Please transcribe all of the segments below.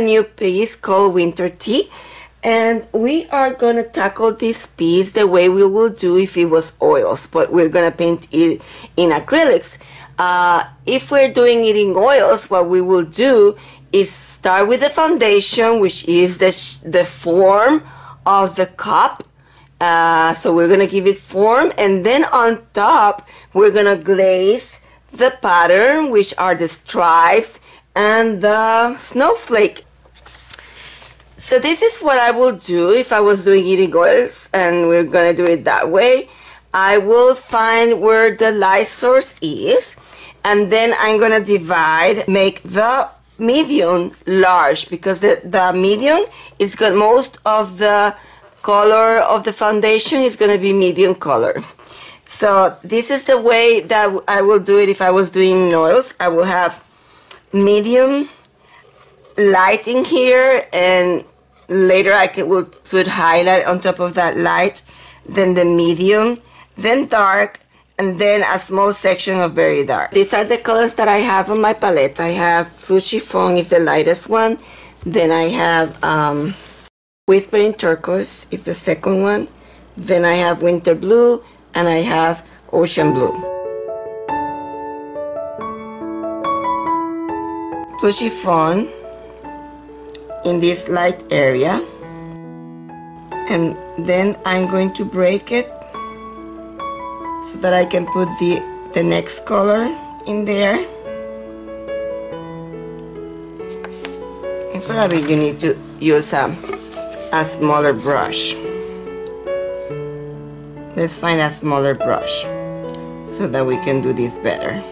new piece called Winter Tea and we are gonna tackle this piece the way we will do if it was oils but we're gonna paint it in acrylics. Uh, if we're doing it in oils what we will do is start with the foundation which is the, the form of the cup. Uh, so we're gonna give it form and then on top we're gonna glaze the pattern which are the stripes and the snowflake so this is what I will do if I was doing eating oils and we're gonna do it that way. I will find where the light source is and then I'm gonna divide, make the medium large because the, the medium is got most of the color of the foundation is gonna be medium color. So this is the way that I will do it if I was doing oils. I will have medium lighting here and later I will put highlight on top of that light then the medium then dark and then a small section of very dark. These are the colors that I have on my palette. I have Fleur Chiffon is the lightest one. Then I have um, Whispering Turquoise is the second one. Then I have Winter Blue and I have Ocean Blue. Fleur Chiffon in this light area. And then I'm going to break it so that I can put the the next color in there. And probably you need to use a, a smaller brush. Let's find a smaller brush so that we can do this better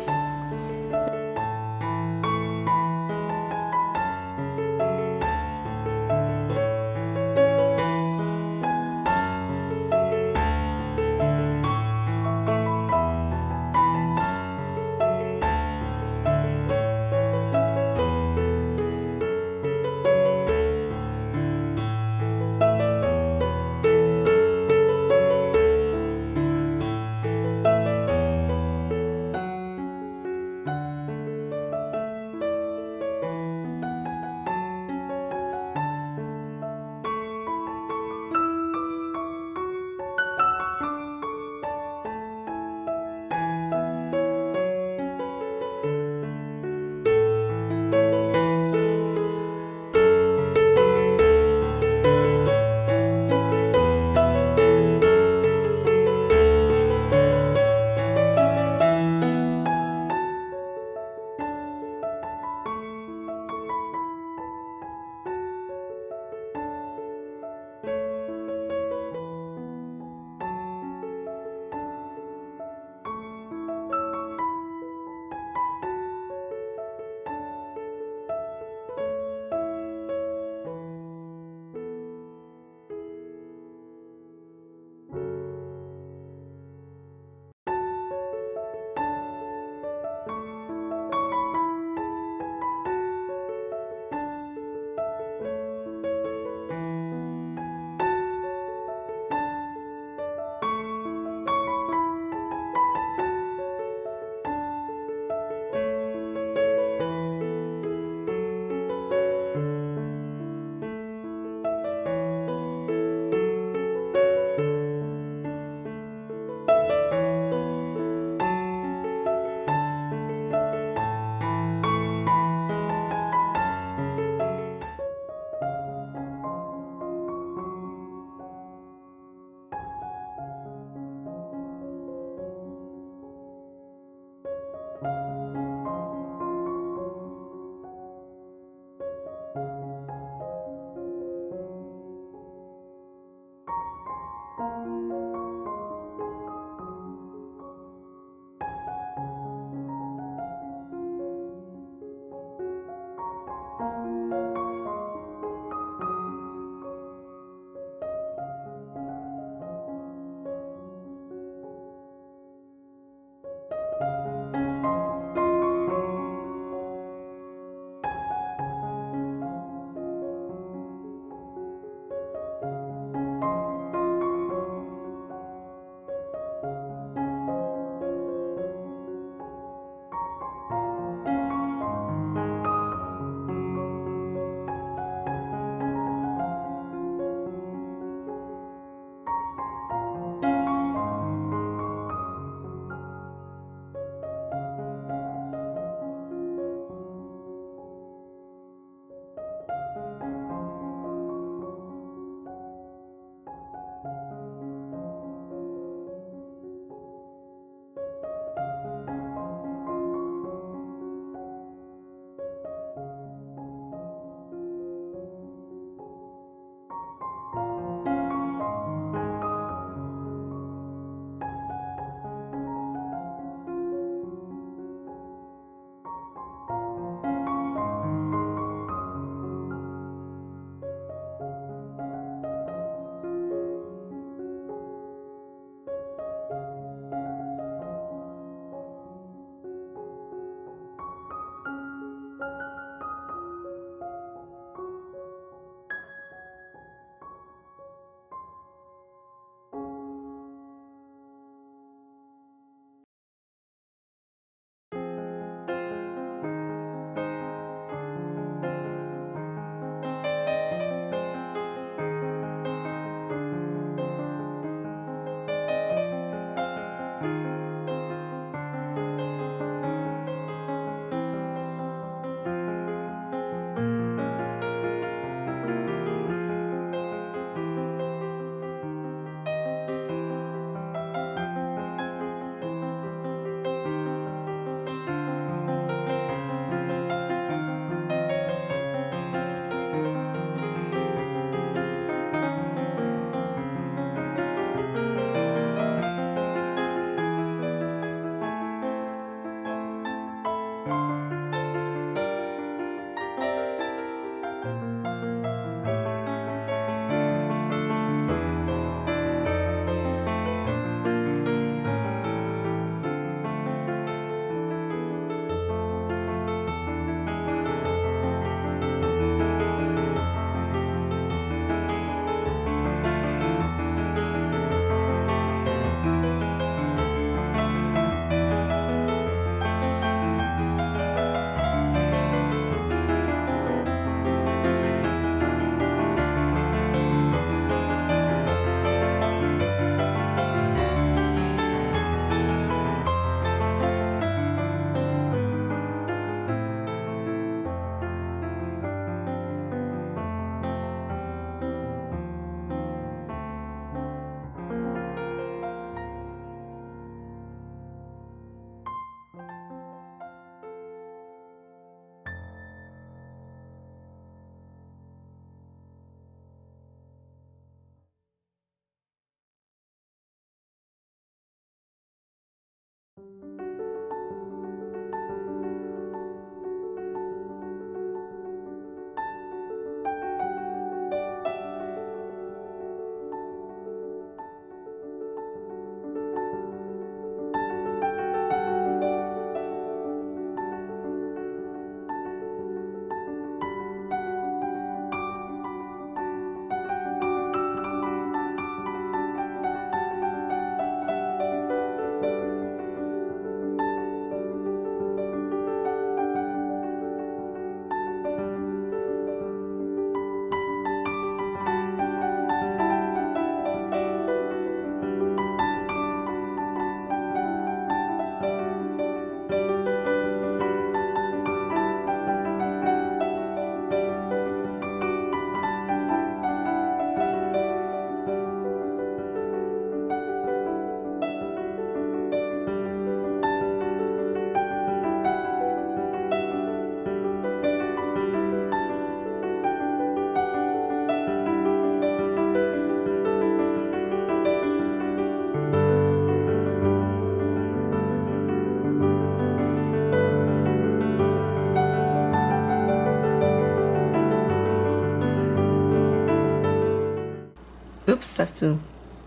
that's too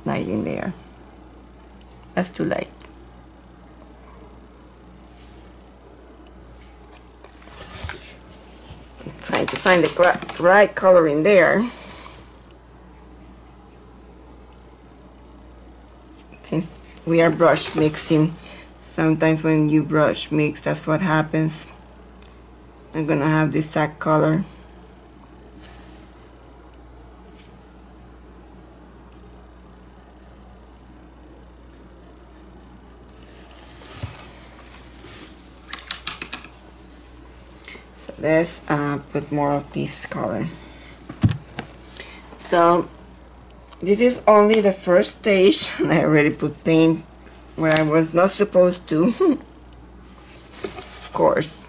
light in there. That's too light. I'm trying to find the right color in there. Since we are brush mixing, sometimes when you brush mix, that's what happens. I'm gonna have this exact color. Let's uh, put more of this color. So this is only the first stage. I already put paint where I was not supposed to. of course.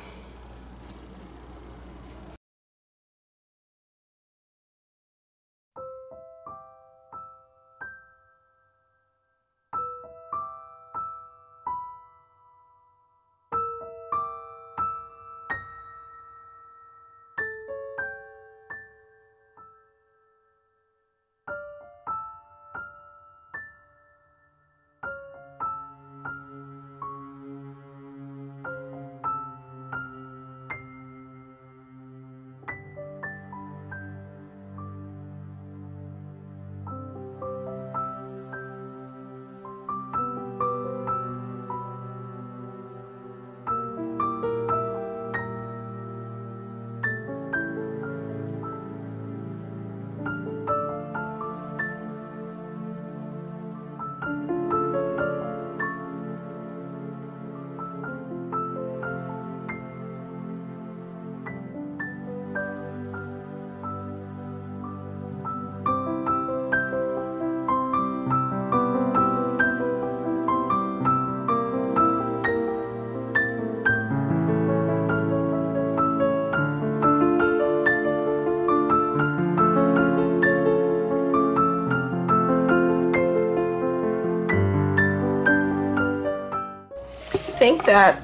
Think that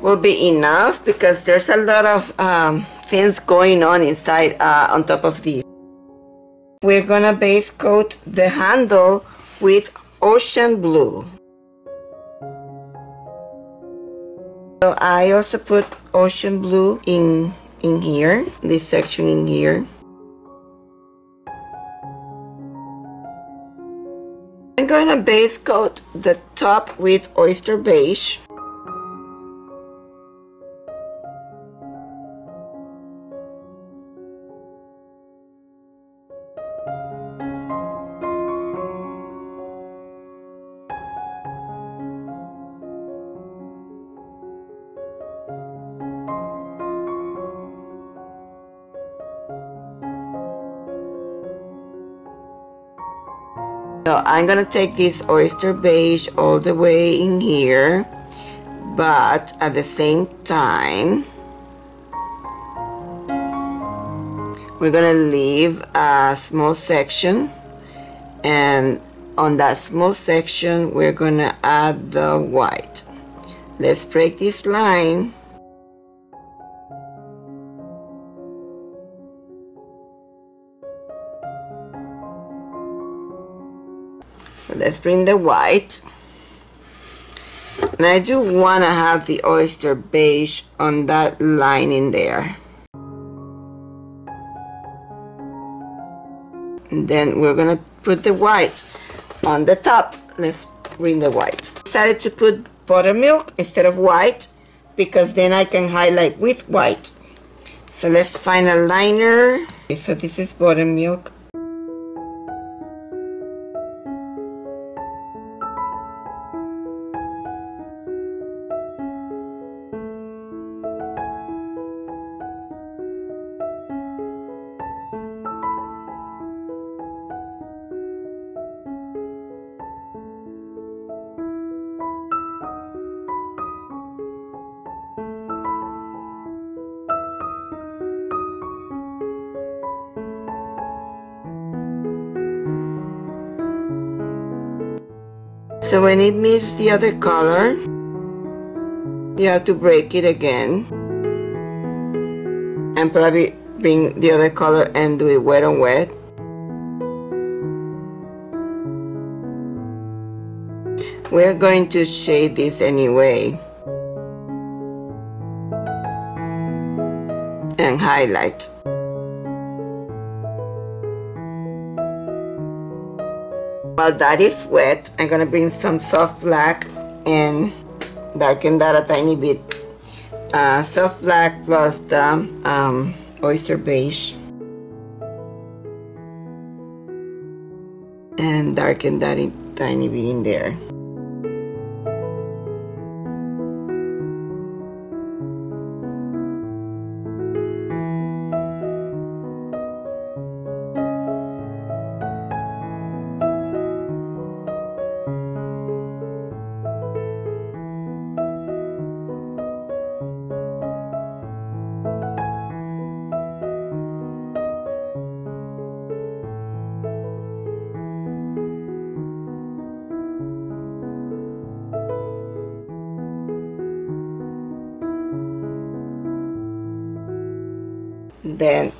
will be enough because there's a lot of um, things going on inside uh, on top of these. We're gonna base coat the handle with ocean blue. So I also put ocean blue in in here, this section in here. I'm gonna base coat the top with oyster beige. I'm gonna take this oyster beige all the way in here, but at the same time, we're gonna leave a small section and on that small section we're gonna add the white. Let's break this line let's bring the white. And I do want to have the oyster beige on that line in there. And then we're gonna put the white on the top. Let's bring the white. Decided to put buttermilk instead of white because then I can highlight with white. So let's find a liner. Okay, so this is buttermilk So when it meets the other color, you have to break it again and probably bring the other color and do it wet on wet. We're going to shade this anyway and highlight. While that is wet, I'm gonna bring some soft black and darken that a tiny bit. Uh, soft black plus the um, oyster beige. And darken that a tiny bit in there.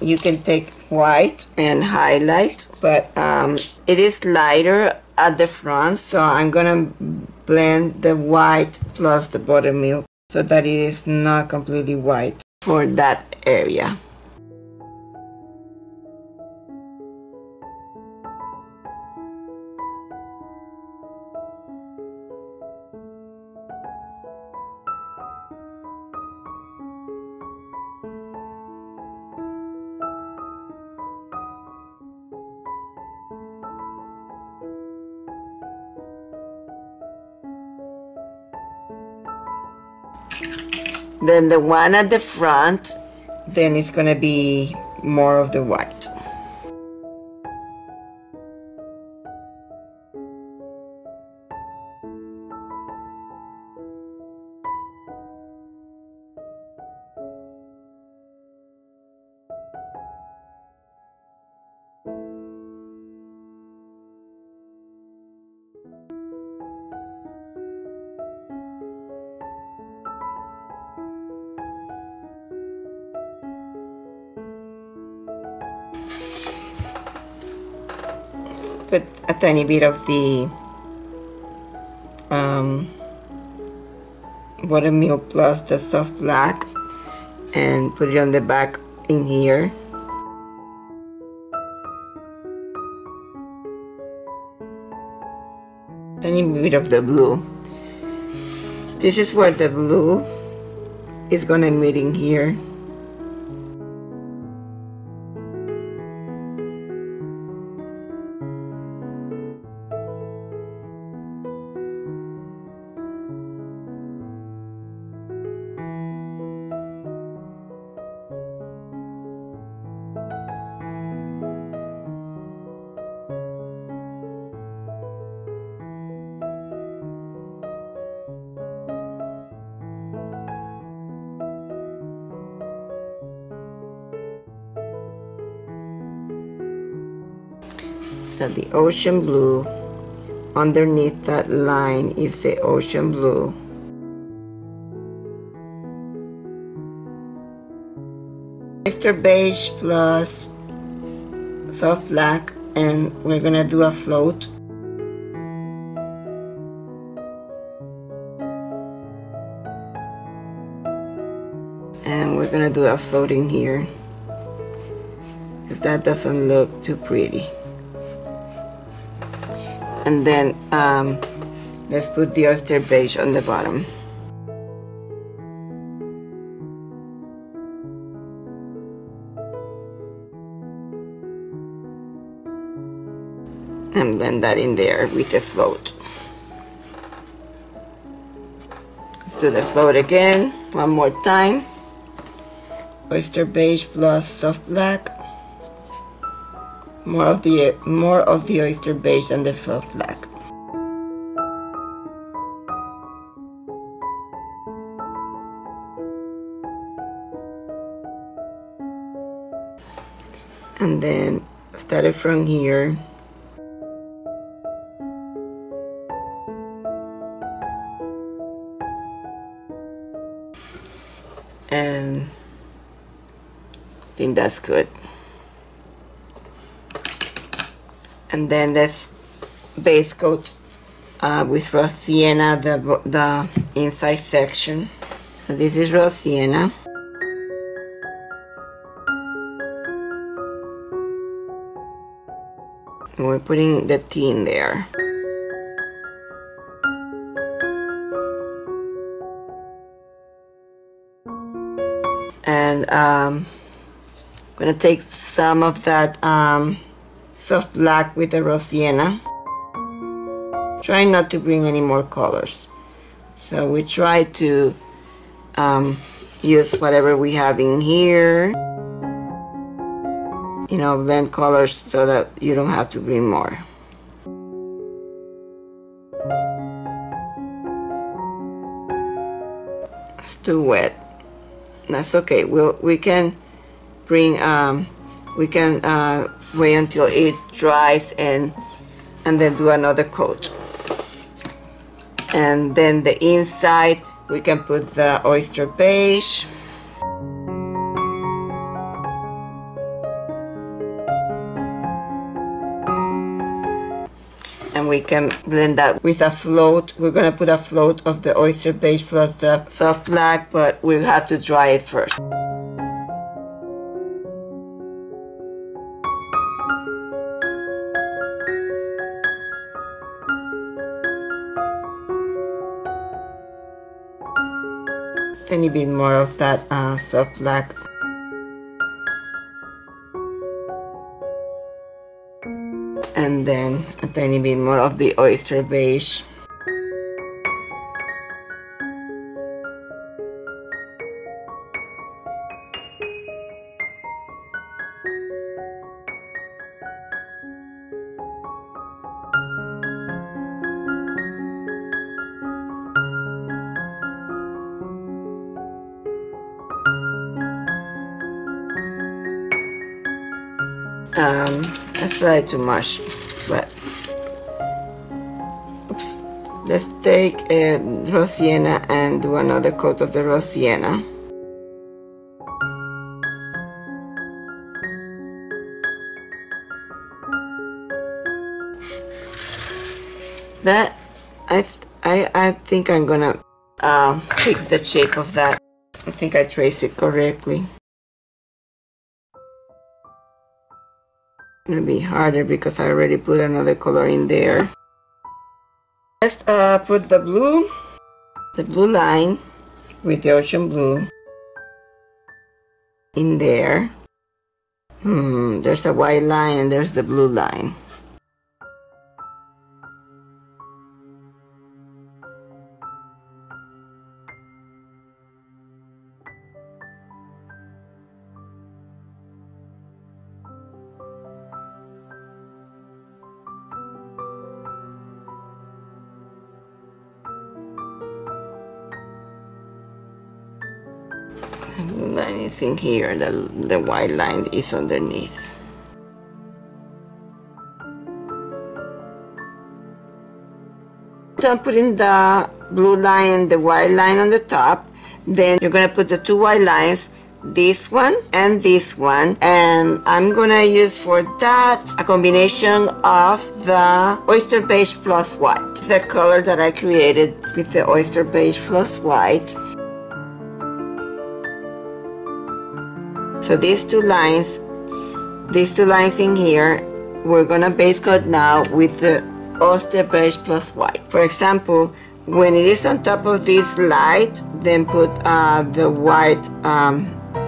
You can take white and highlight but um, it is lighter at the front so I'm gonna blend the white plus the buttermilk so that it is not completely white for that area then the one at the front then it's gonna be more of the white tiny bit of the um, buttermilk plus the soft black and put it on the back in here. Tiny bit of the blue. This is where the blue is gonna meet in here that the ocean blue underneath that line is the ocean blue oyster beige plus soft black and we're gonna do a float and we're gonna do a floating here if that doesn't look too pretty and then um, let's put the oyster beige on the bottom. And blend that in there with the float. Let's do the float again one more time. Oyster beige plus soft black more of the more of the oyster beige than the soft black and then start it from here. And I think that's good and then let's base coat uh, with raw the, the inside section. So this is raw and we're putting the tea in there. And um, I'm gonna take some of that um, soft black with the raw sienna. Try not to bring any more colors. So we try to um, use whatever we have in here. You know blend colors so that you don't have to bring more. It's too wet. That's okay. We'll we can bring um, we can uh, wait until it dries and and then do another coat. And then the inside we can put the oyster beige and we can blend that with a float. We're gonna put a float of the oyster beige plus the soft black but we'll have to dry it first tiny bit more of that uh, soft black and then a tiny bit more of the oyster beige probably too much but oops let's take a raw sienna and do another coat of the raw sienna. That I I I think I'm gonna uh, fix the shape of that. I think I trace it correctly gonna be harder because I already put another color in there. Let's uh, put the blue, the blue line with the ocean blue in there. Hmm, there's a white line and there's the blue line. Here. The, the white line is underneath. I'm putting the blue line the white line on the top. Then you're gonna put the two white lines this one and this one. And I'm gonna use for that a combination of the oyster beige plus white. It's the color that I created with the oyster beige plus white so these two lines these two lines in here we're gonna base coat now with the oyster beige plus white for example when it is on top of this light then put uh, the white um,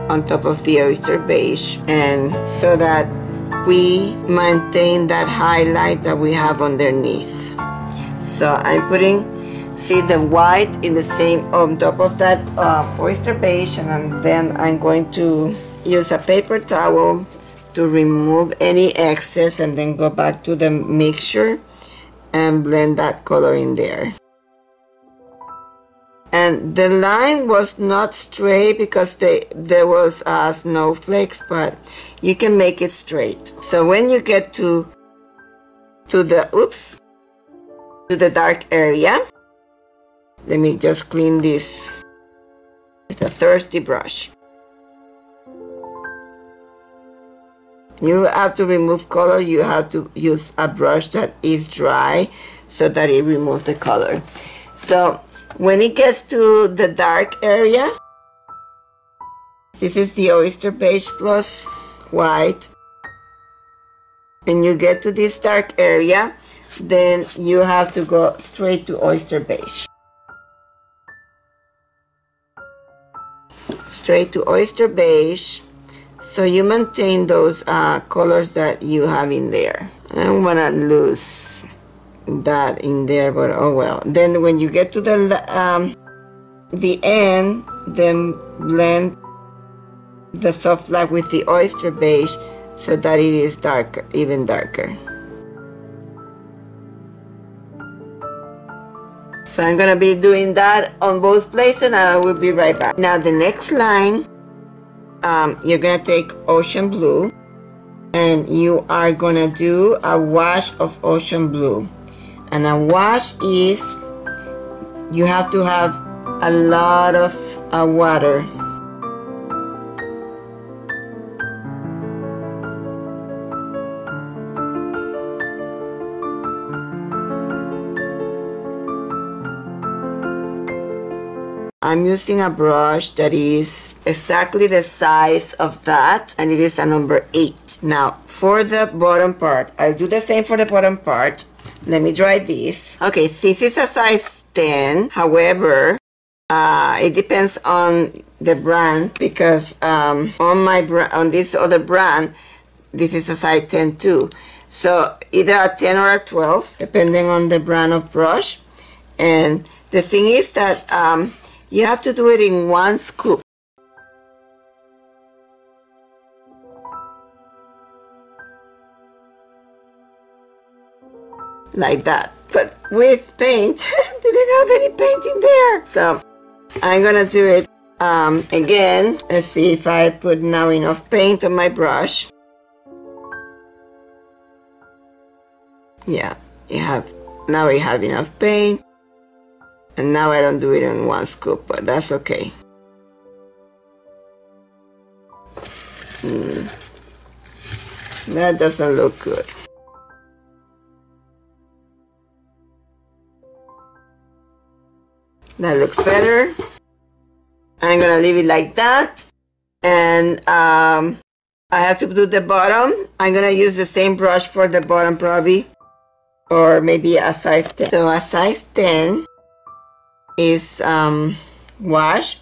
on top of the oyster beige. And so that we maintain that highlight that we have underneath. So I'm putting see the white in the same on top of that uh, oyster beige and then I'm going to use a paper towel to remove any excess and then go back to the mixture and blend that color in there. And the line was not straight because they, there was uh, snowflakes but you can make it straight. So when you get to to the oops to the dark area let me just clean this with a thirsty brush you have to remove color you have to use a brush that is dry so that it removes the color so when it gets to the dark area, this is the oyster beige plus white, and you get to this dark area, then you have to go straight to oyster beige. Straight to oyster beige. So you maintain those uh, colors that you have in there. I'm gonna lose that in there but oh well. Then when you get to the um, the end then blend the soft black with the oyster beige so that it is darker even darker. So I'm gonna be doing that on both places and I will be right back. Now the next line um, you're gonna take ocean blue and you are gonna do a wash of ocean blue. And a wash is you have to have a lot of uh, water I'm using a brush that is exactly the size of that and it is a number 8. Now for the bottom part, I'll do the same for the bottom part let me dry this. Okay, this is a size 10. However, uh, it depends on the brand because um, on my on this other brand, this is a size 10 too. So either a 10 or a 12, depending on the brand of brush. And the thing is that um, you have to do it in one scoop. like that. But with paint, didn't have any paint in there. So I'm gonna do it um, again. Let's see if I put now enough paint on my brush. Yeah, you have, now we have enough paint. And now I don't do it in one scoop, but that's okay. Mm. That doesn't look good. That looks better. I'm gonna leave it like that. And um, I have to do the bottom. I'm gonna use the same brush for the bottom probably. Or maybe a size 10. So a size 10 is um, wash.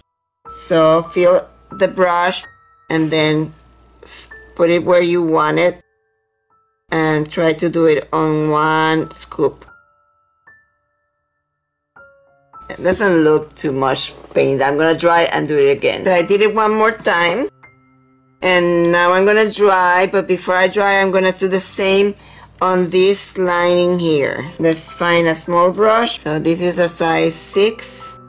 So fill the brush and then put it where you want it and try to do it on one scoop. It doesn't look too much paint. I'm gonna dry and do it again. So I did it one more time. And now I'm gonna dry, but before I dry, I'm gonna do the same on this lining here. Let's find a small brush. So this is a size 6.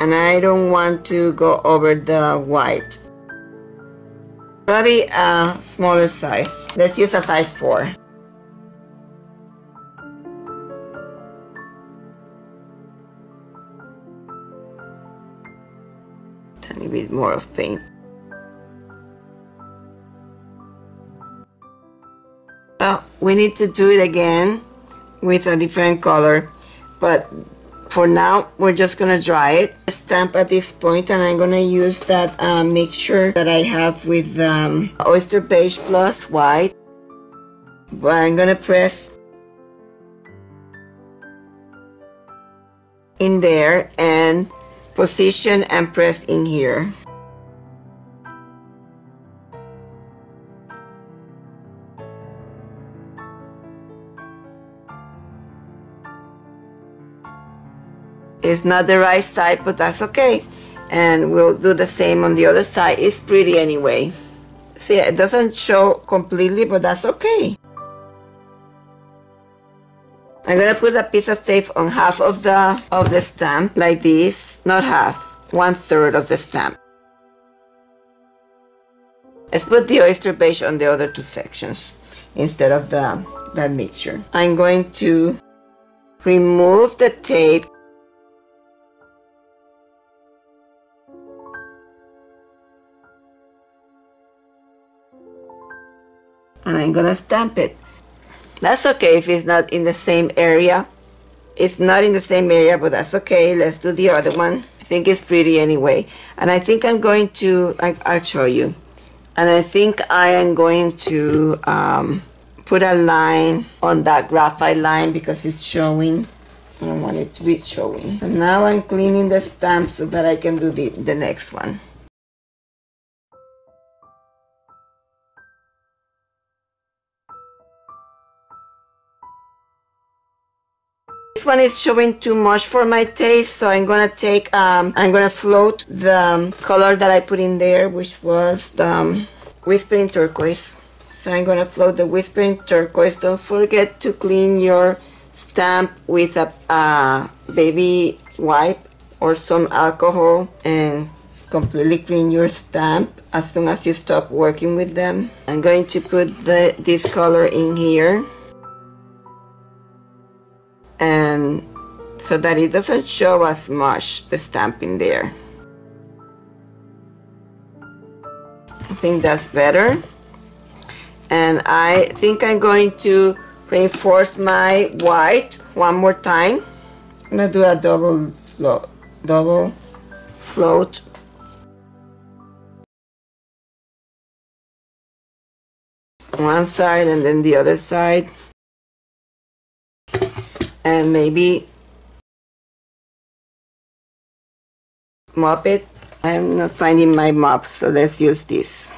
And I don't want to go over the white. Probably a smaller size. Let's use a size 4. little bit more of paint. Well, we need to do it again with a different color, but for now we're just gonna dry it. Stamp at this point and I'm gonna use that uh, mixture that I have with um, oyster beige plus white. But I'm gonna press in there and position and press in here It's not the right side, but that's okay. And we'll do the same on the other side. It's pretty anyway. See, it doesn't show completely, but that's okay. I'm gonna put a piece of tape on half of the of the stamp like this, not half, one third of the stamp. Let's put the oyster beige on the other two sections instead of the that mixture. I'm going to remove the tape and I'm gonna stamp it. That's okay if it's not in the same area. It's not in the same area, but that's okay. Let's do the other one. I think it's pretty anyway. And I think I'm going to, I, will show you. And I think I am going to um, put a line on that graphite line because it's showing. I don't want it to be showing. So now I'm cleaning the stamp so that I can do the, the next one. This one is showing too much for my taste, so I'm gonna take, um, I'm gonna float the um, color that I put in there, which was the um, Whispering Turquoise. So I'm gonna float the Whispering Turquoise. Don't forget to clean your stamp with a uh, baby wipe or some alcohol and completely clean your stamp as soon as you stop working with them. I'm going to put the, this color in here and so that it doesn't show as much the stamping there. I think that's better. And I think I'm going to reinforce my white one more time. I'm gonna do a double float, double float. One side and then the other side and maybe mop it. I'm not finding my mop, so let's use this.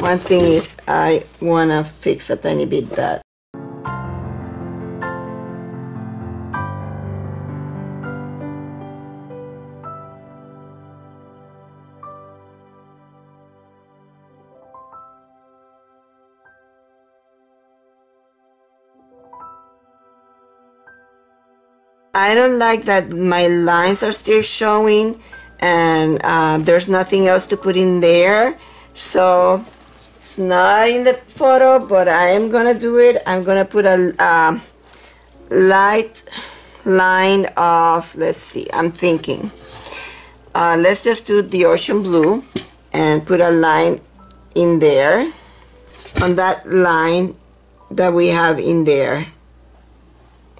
One thing is I want to fix a tiny bit that don't like that my lines are still showing and uh, there's nothing else to put in there. So it's not in the photo but I am gonna do it. I'm gonna put a uh, light line of let's see I'm thinking. Uh, let's just do the ocean blue and put a line in there on that line that we have in there.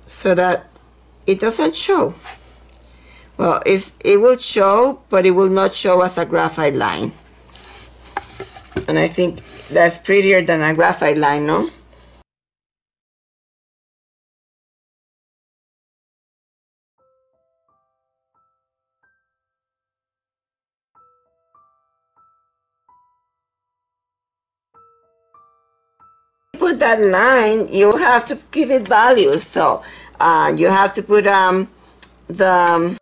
So that it doesn't show. Well, it's, it will show, but it will not show as a graphite line. And I think that's prettier than a graphite line, no? Put that line, you have to give it value. So uh, you have to put um, the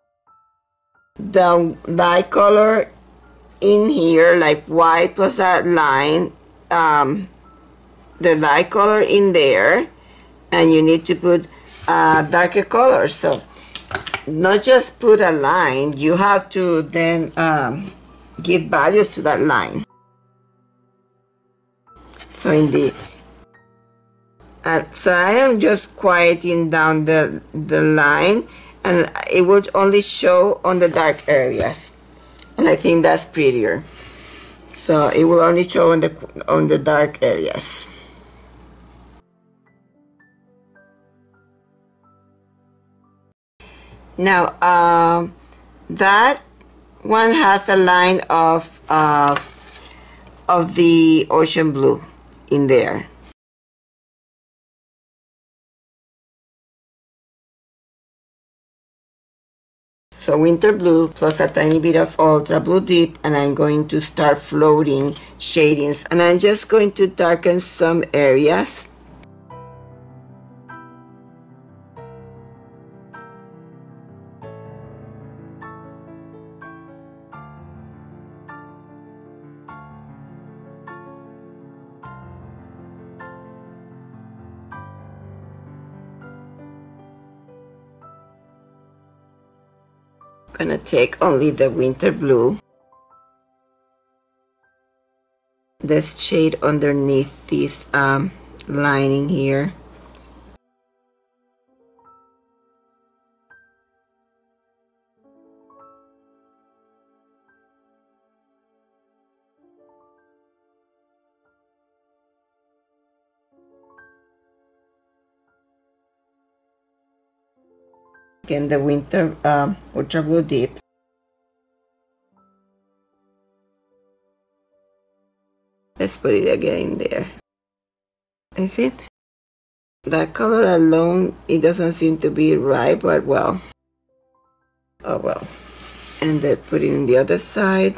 the dye color in here like white plus that line um, the light color in there and you need to put uh, darker color so not just put a line, you have to then um, give values to that line. So in the uh, so I am just quieting down the the line and it would only show on the dark areas and I think that's prettier. So it will only show on the on the dark areas. Now um, that one has a line of uh, of the ocean blue in there So winter blue plus a tiny bit of ultra blue deep and I'm going to start floating shadings. And I'm just going to darken some areas gonna take only the winter blue. This shade underneath this um, lining here Again, the winter um, ultra blue deep. Let's put it again there. You see? That color alone, it doesn't seem to be right, but well. Oh well. And then put it on the other side.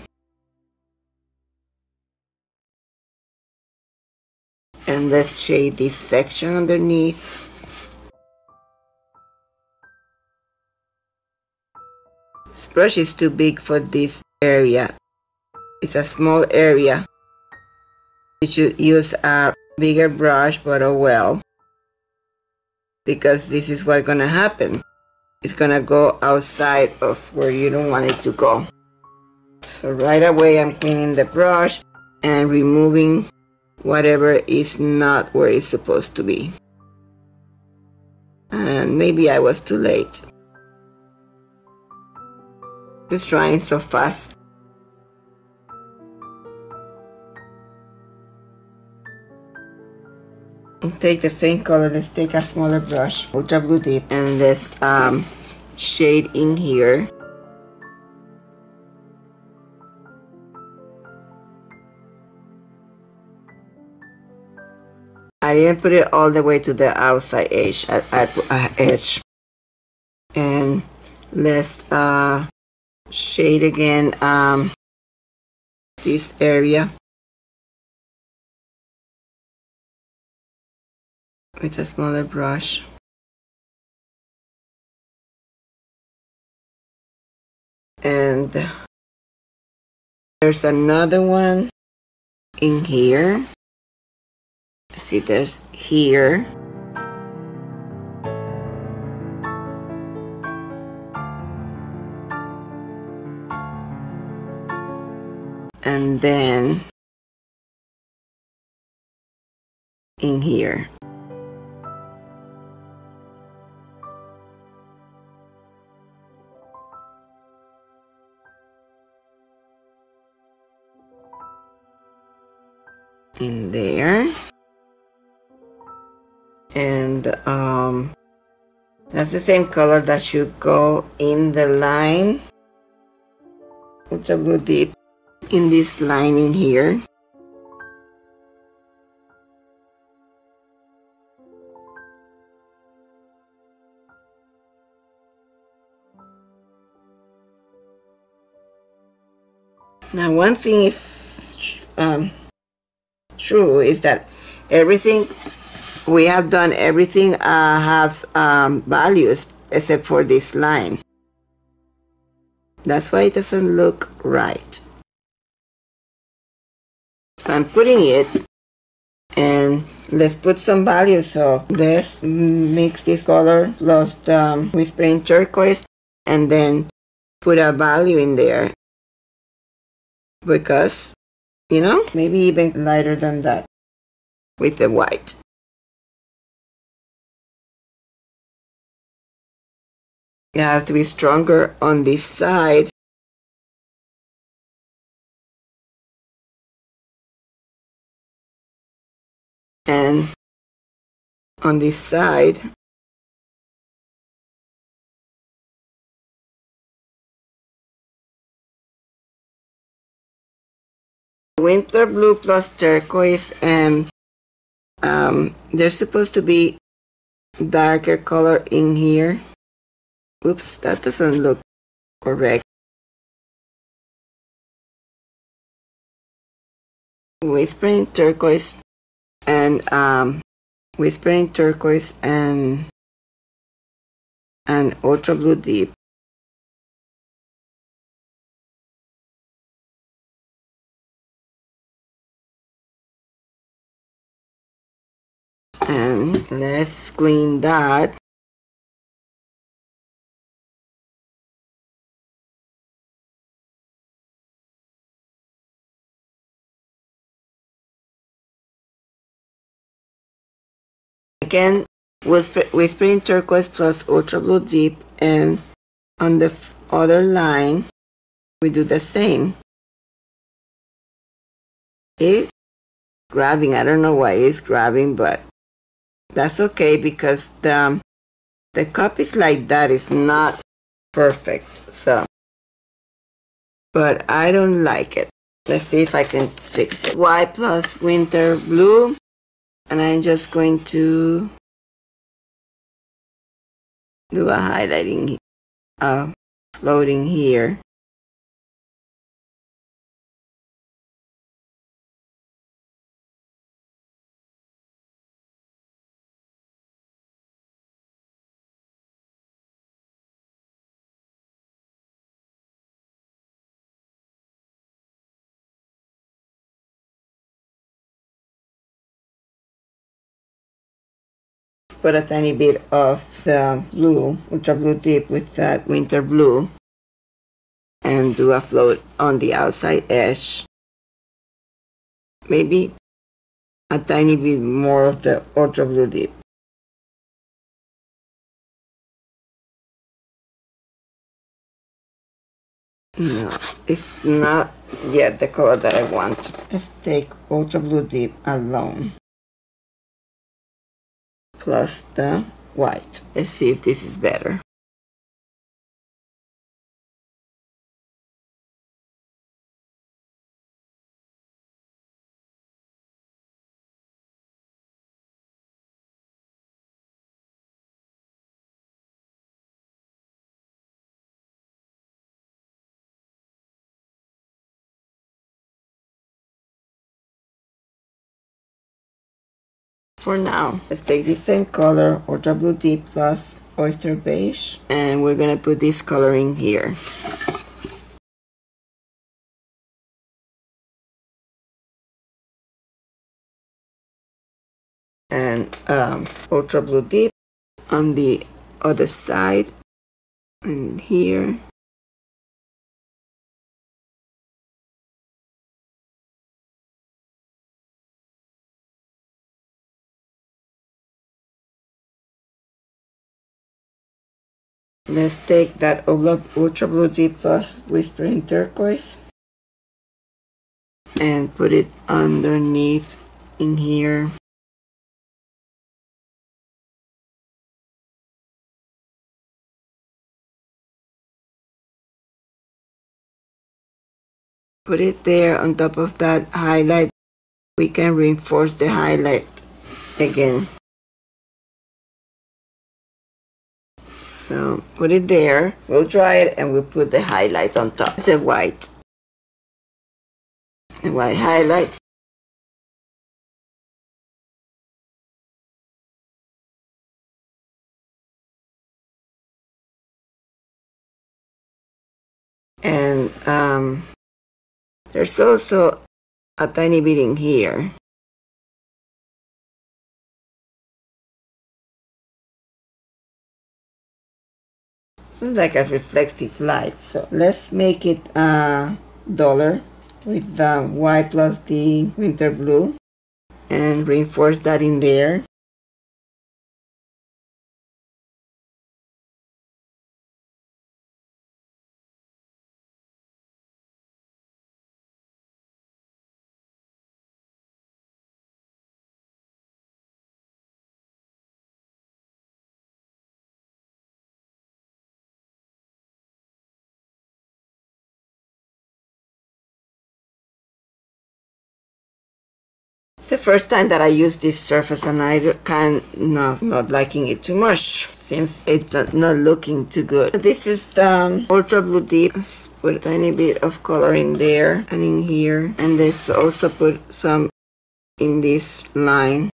And let's shade this section underneath. This brush is too big for this area. It's a small area. You should use a bigger brush, but oh well. Because this is what's gonna happen. It's gonna go outside of where you don't want it to go. So right away I'm cleaning the brush and removing whatever is not where it's supposed to be. And maybe I was too late. It's drying so fast. take the same color, let's take a smaller brush, Ultra Blue Deep, and this um, shade in here. I didn't put it all the way to the outside edge, I, I put, uh, edge. And let's uh, shade again um, this area. With a smaller brush. And there's another one in here. See there's here and then in here. in there. And um, that's the same color that should go in the line. Ultra blue deep in this lining here. Now one thing is um, true is that everything we have done everything uh, has um, values except for this line. That's why it doesn't look right. So I'm putting it and let's put some value. So let's mix this color plus the um, whispering turquoise and then put a value in there. Because you know maybe even lighter than that with the white. You have to be stronger on this side on this side. Winter blue plus turquoise and um, there's supposed to be darker color in here. Oops that doesn't look correct. Whispering turquoise and um, whispering turquoise and and ultra blue deep. And let's clean that again whisper, whispering turquoise plus ultra blue deep and on the other line we do the same. It grabbing i don't know why it's grabbing but that's okay because the the cup is like that is not perfect so. But i don't like it. Let's see if i can fix it. White plus winter blue and I'm just going to do a highlighting uh, floating here put a tiny bit of the blue, ultra blue deep with that winter blue and do a float on the outside edge. Maybe a tiny bit more of the ultra blue deep. No, it's not yet the color that I want. Let's take ultra blue deep alone plus the white. Let's see if this is better. For now. Let's take the same color or WD plus oyster beige and we're gonna put this coloring here. And um, ultra blue deep on the other side and here Let's take that Ultra Blue Deep Plus Whispering Turquoise and put it underneath in here. Put it there on top of that highlight. We can reinforce the highlight again. So put it there. We'll dry it and we'll put the highlight on top. The white. The white highlight. And um, there's also a tiny bit in here. So like a reflective light. So let's make it a dollar with the white plus the winter blue and reinforce that in there. It's the first time that I use this surface and I kind of not liking it too much. Seems it's not looking too good. This is the Ultra Blue Deep. Let's put a tiny bit of color in there and in here. And let's also put some in this line.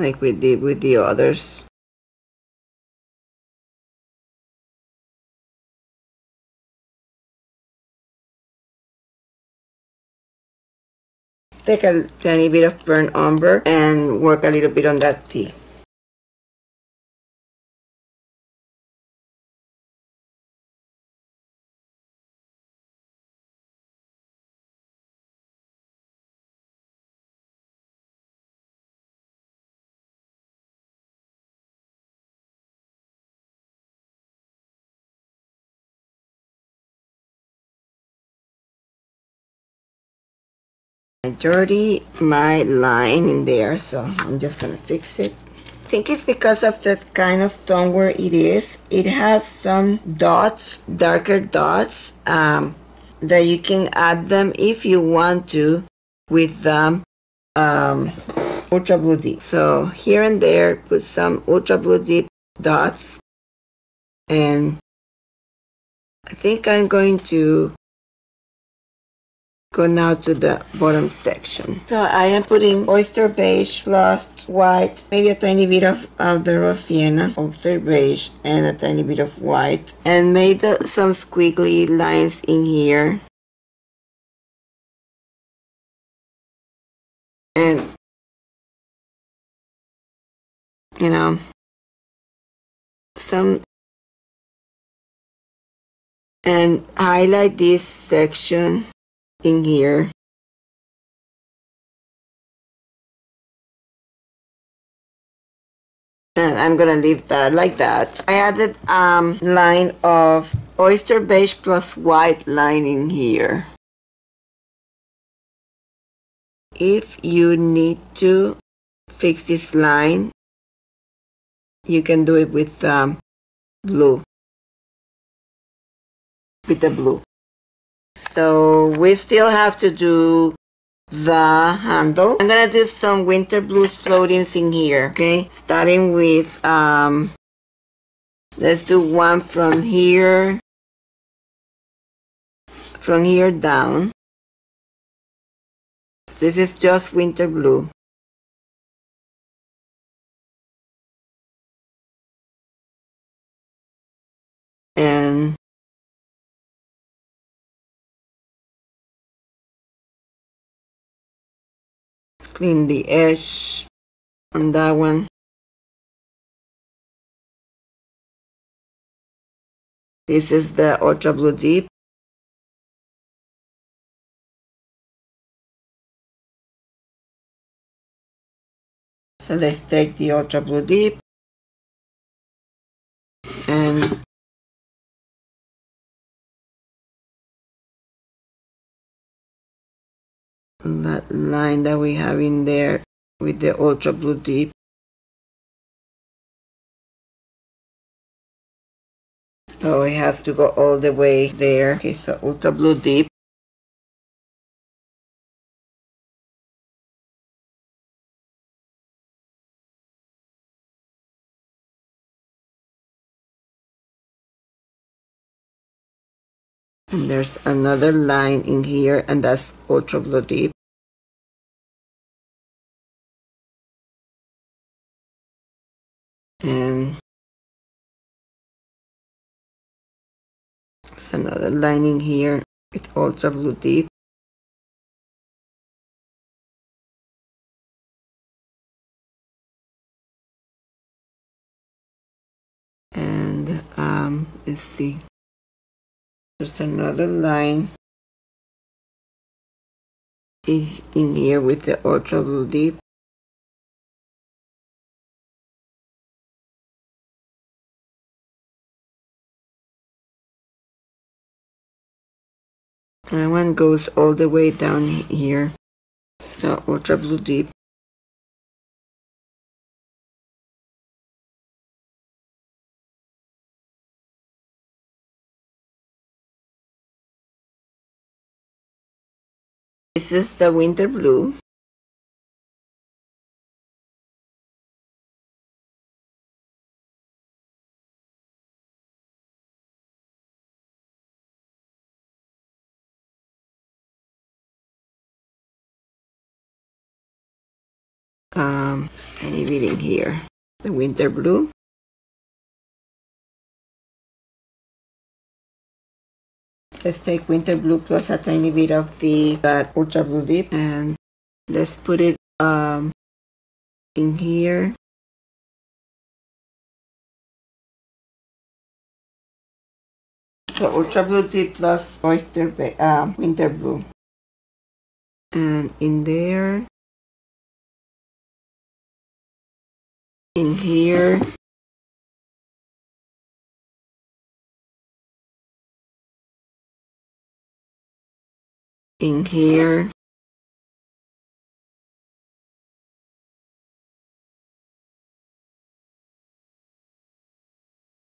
Like we did with the others. Take a tiny bit of burnt umber and work a little bit on that tea. Dirty my line in there so I'm just gonna fix it. I think it's because of the kind of tone where it is. It has some dots darker dots um, that you can add them if you want to with the um, ultra blue deep so here and there put some ultra blue deep dots. And I think I'm going to go now to the bottom section. So I am putting oyster beige plus white, maybe a tiny bit of, of the raw sienna, oyster beige and a tiny bit of white and made the, some squiggly lines in here. And you know some and highlight this section here. And I'm gonna leave that like that. I added um line of oyster beige plus white lining here. If you need to fix this line, you can do it with um, blue, with the blue. So we still have to do the handle. I'm gonna do some winter blue floatings in here, okay? Starting with, um, let's do one from here, from here down. This is just winter blue. Clean the edge on that one. This is the ultra blue deep. So let's take the ultra blue deep line that we have in there with the ultra blue deep. So it has to go all the way there. Okay so ultra blue deep. And there's another line in here and that's ultra blue deep and it's another lining here. With ultra blue deep. And um, let's see. There's another line is in here with the ultra blue deep. And one goes all the way down here so ultra blue deep This is the winter blue. Here, the winter blue. Let's take winter blue plus a tiny bit of the that ultra blue deep and let's put it um, in here. So ultra blue deep plus oyster um, winter blue. And in there, here, in here.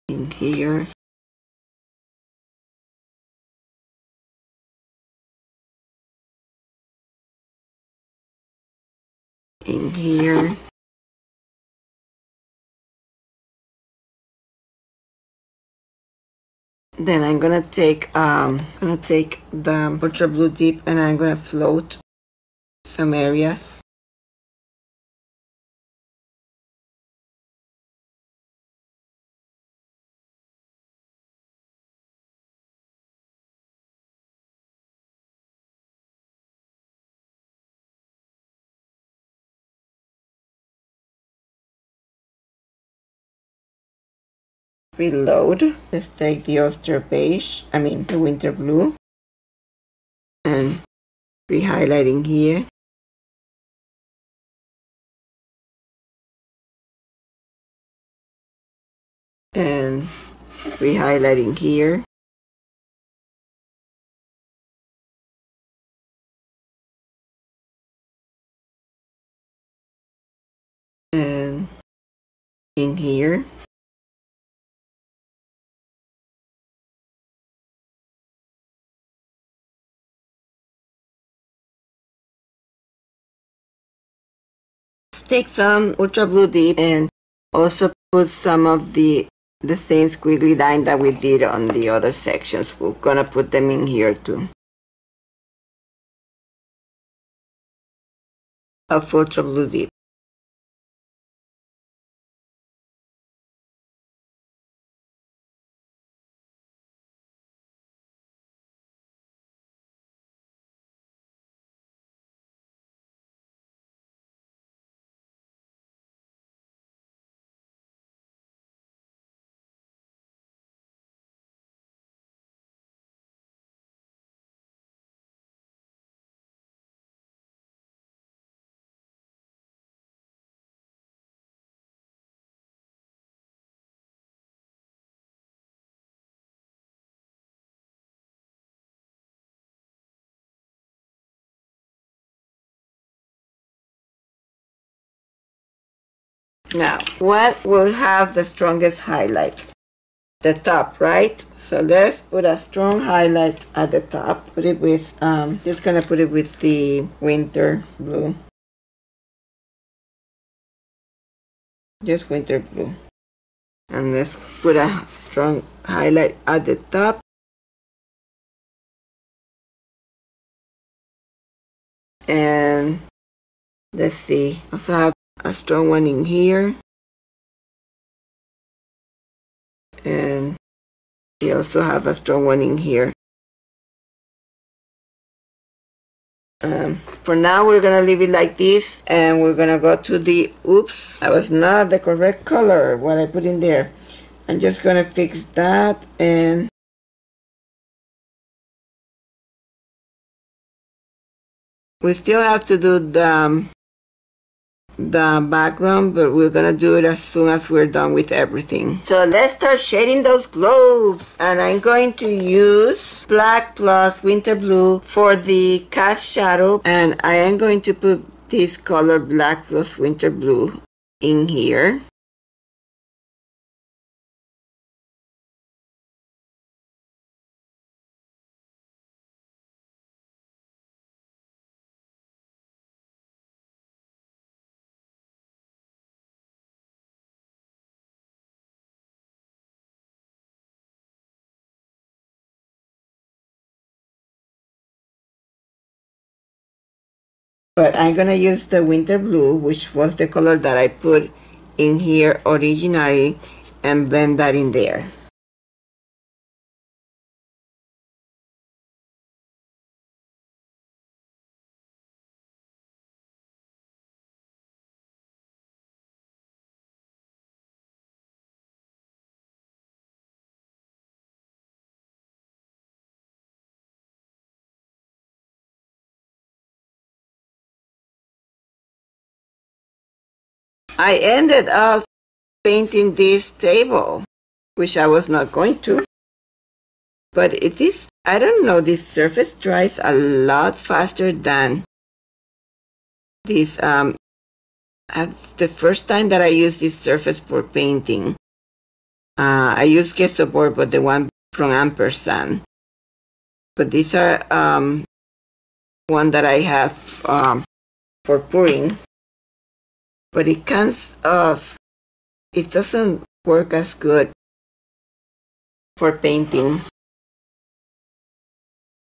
In here. In here then I'm gonna take um gonna take the ultra blue deep and I'm gonna float some areas reload. Let's take the oyster beige, I mean the winter blue, and re-highlighting here. And re-highlighting here. And in here. Take some ultra blue deep and also put some of the the same squiggly line that we did on the other sections. We're gonna put them in here too. Of ultra blue deep. Now, what will have the strongest highlight? The top, right? So let's put a strong highlight at the top. Put it with, um, just gonna put it with the winter blue. Just winter blue. And let's put a strong highlight at the top. And let's see, also have a strong one in here. And we also have a strong one in here. Um, for now we're gonna leave it like this and we're gonna go to the oops that was not the correct color what I put in there. I'm just gonna fix that and we still have to do the um, the background but we're gonna do it as soon as we're done with everything. So let's start shading those globes. And I'm going to use black plus winter blue for the cast shadow. And I am going to put this color black plus winter blue in here but I'm gonna use the winter blue which was the color that I put in here originally and blend that in there I ended up painting this table, which I was not going to. But it is, I don't know, this surface dries a lot faster than this. Um, the first time that I used this surface for painting, uh, I used gesso board, but the one from Ampersand. But these are um, one that I have um, for pouring but it comes off. It doesn't work as good for painting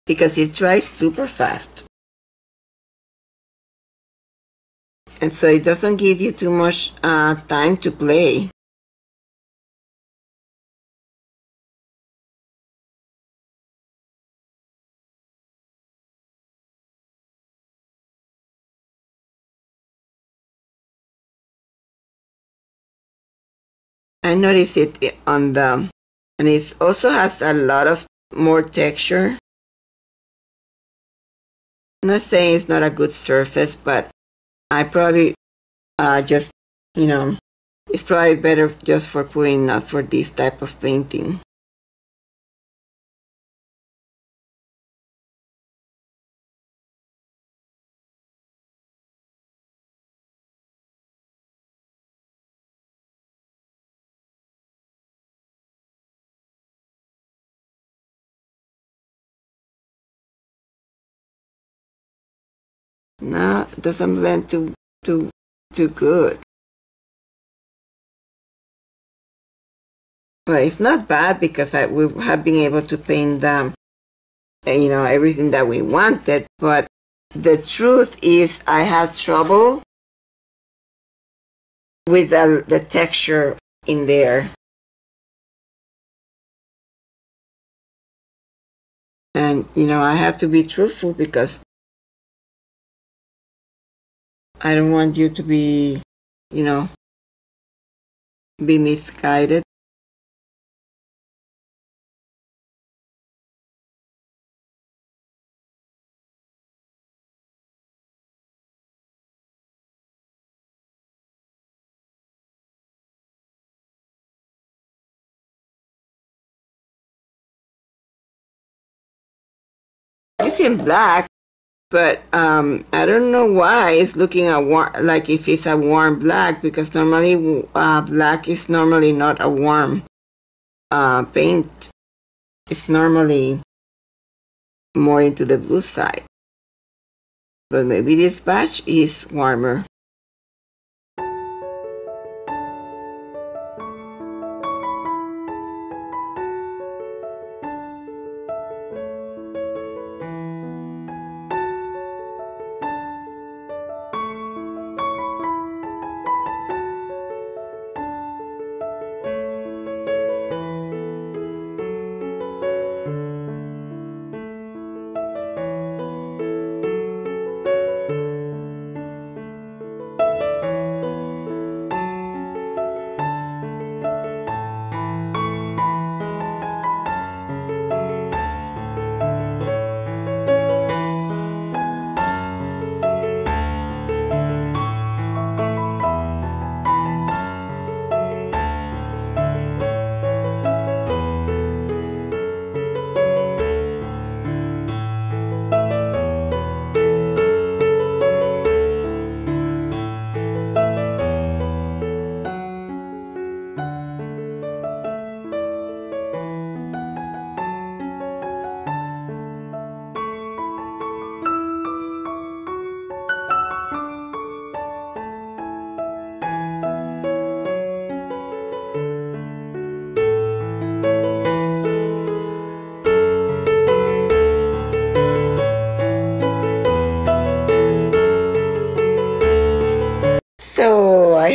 because it dries super fast. And so it doesn't give you too much uh, time to play I noticed it on the, and it also has a lot of more texture. I'm not saying it's not a good surface, but I probably uh, just, you know, it's probably better just for putting, not for this type of painting. Doesn't blend to too too good. But it's not bad because I, we have been able to paint them, eh, you know, everything that we wanted. But the truth is, I have trouble with the, the texture in there. And, you know, I have to be truthful because I don't want you to be, you know, be misguided. It's in black, but um, I don't know why it's looking a warm, like if it's a warm black because normally uh, black is normally not a warm uh, paint. It's normally more into the blue side. But maybe this batch is warmer.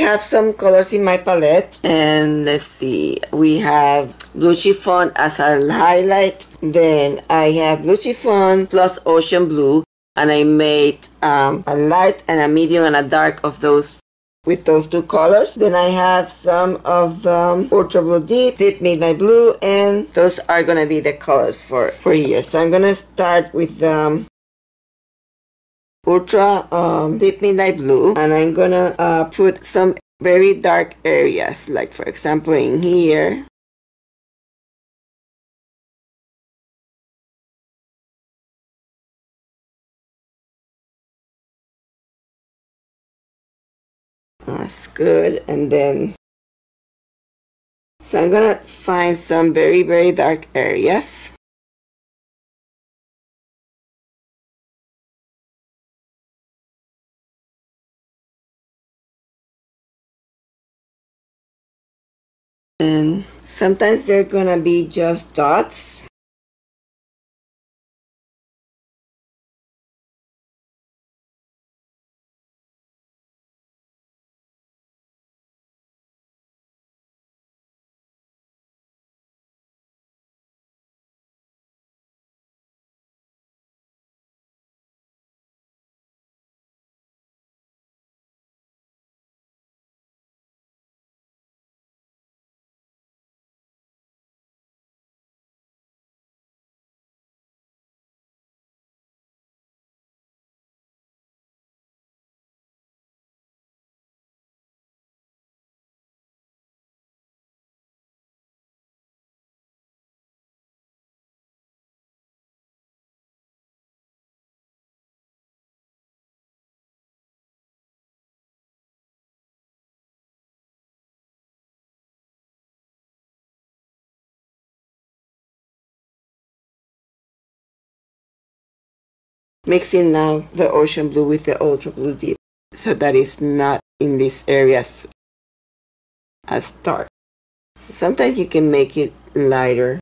Have some colors in my palette and let's see we have blue chiffon as a highlight then I have blue chiffon plus ocean blue and I made um, a light and a medium and a dark of those with those two colors. Then I have some of um, Ultra Blue Deep, Deep Midnight Blue, and those are gonna be the colors for, for here. So I'm gonna start with um, Ultra um, Deep Midnight Blue, and I'm gonna uh, put some very dark areas, like for example in here. That's good. And then, so I'm gonna find some very, very dark areas. And sometimes they're gonna be just dots. Mixing now the ocean blue with the ultra blue deep so that it's not in these areas as dark. Sometimes you can make it lighter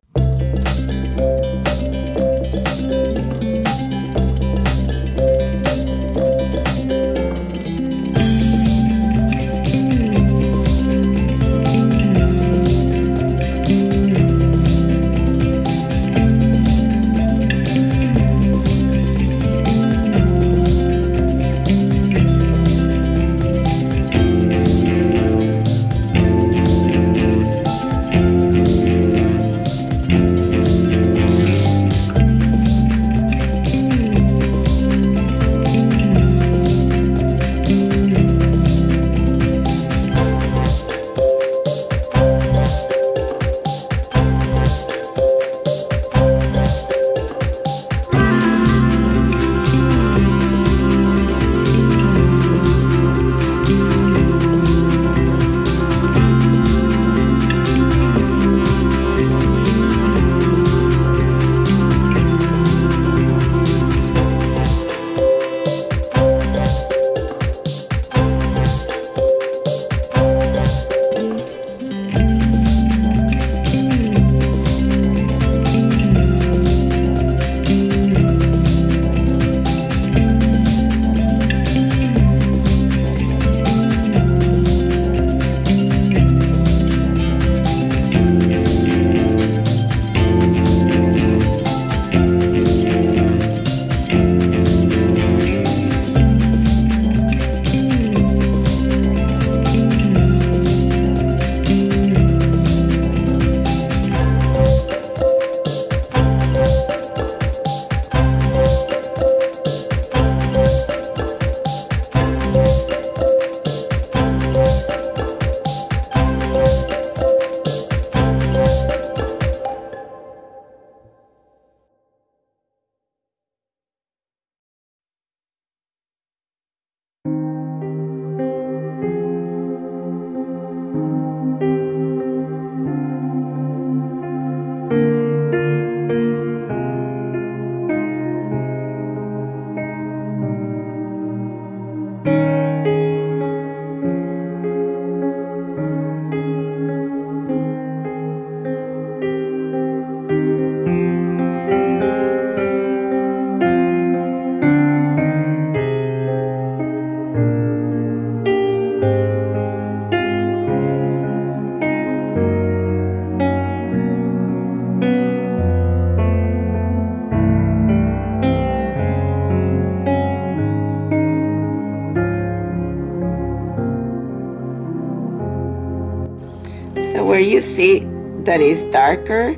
see that is darker,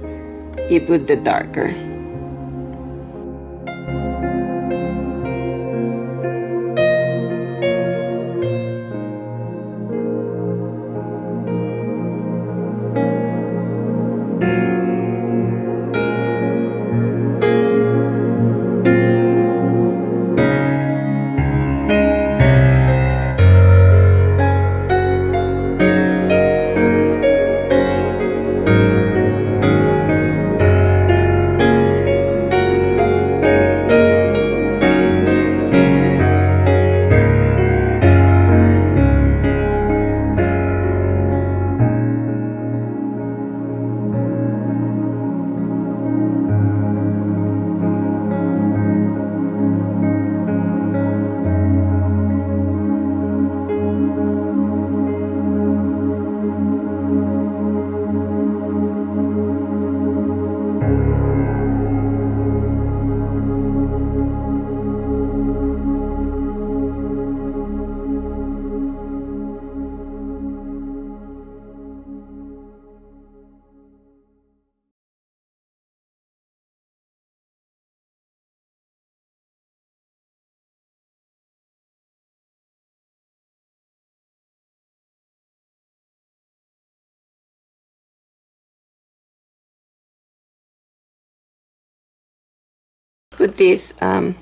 you put the darker. This um,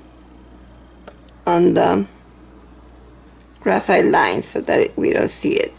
on the graphite line so that we don't see it.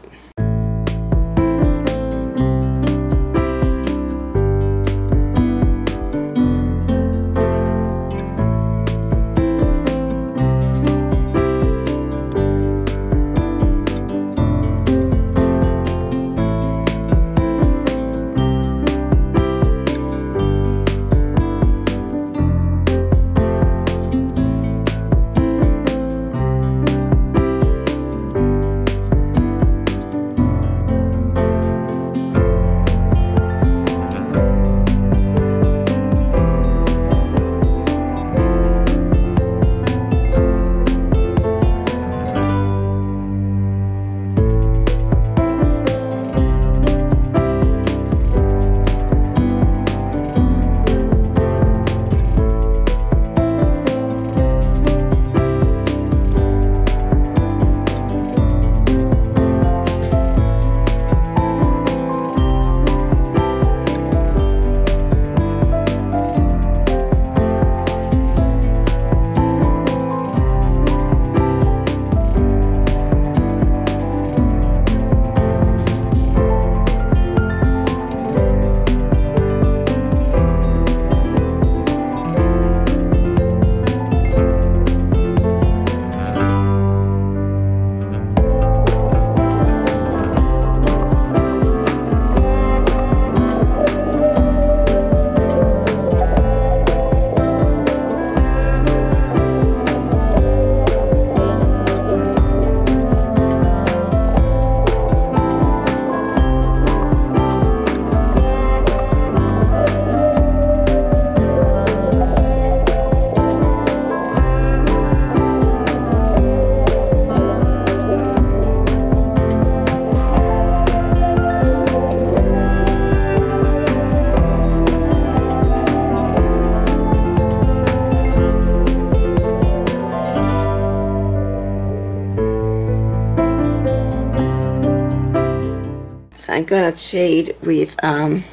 Gonna shade with um,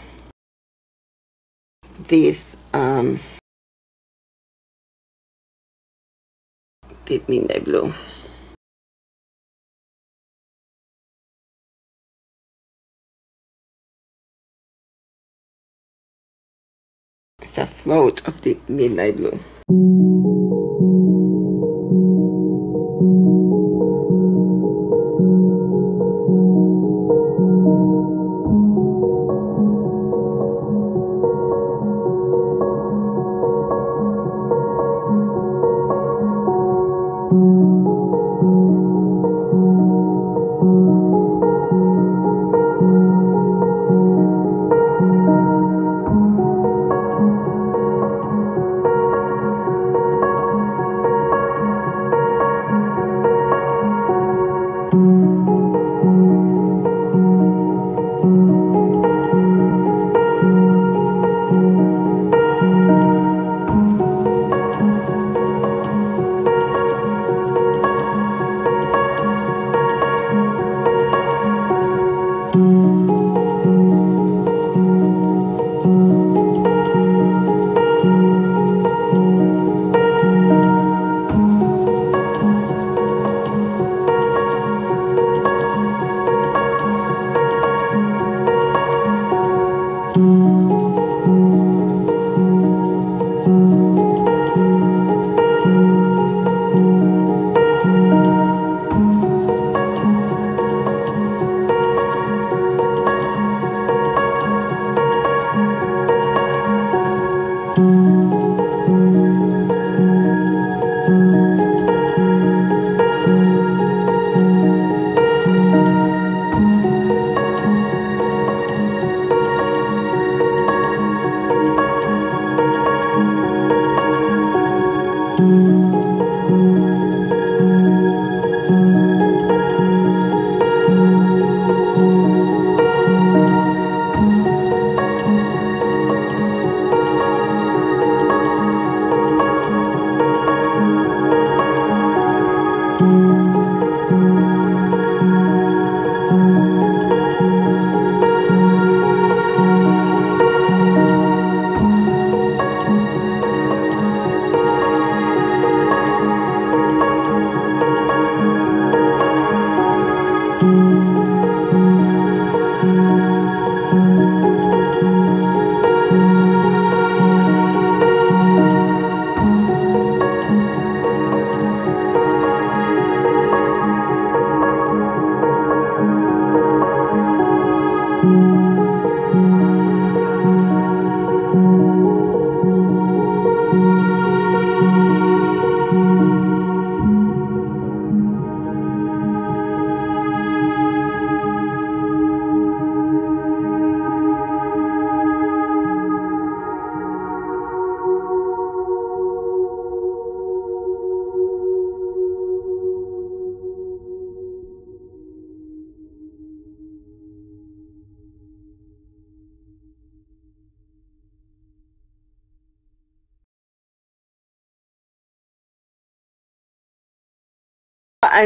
this um, deep midnight blue. It's a float of the midnight blue.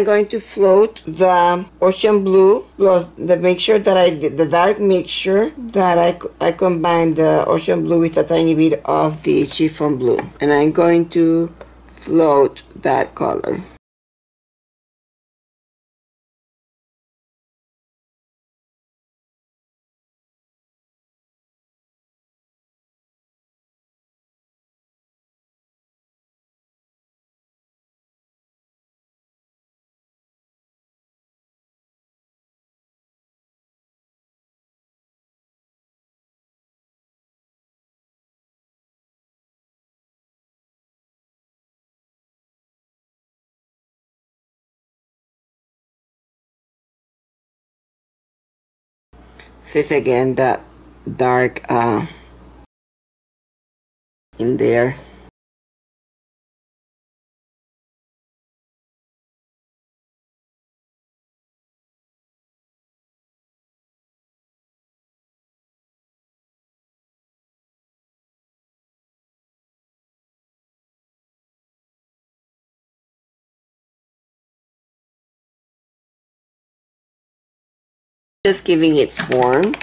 I'm going to float the ocean blue plus the mixture that I did, the dark mixture that I, I combined the ocean blue with a tiny bit of the chiffon blue. And I'm going to float that color. This again that dark uh, in there. Just giving it form.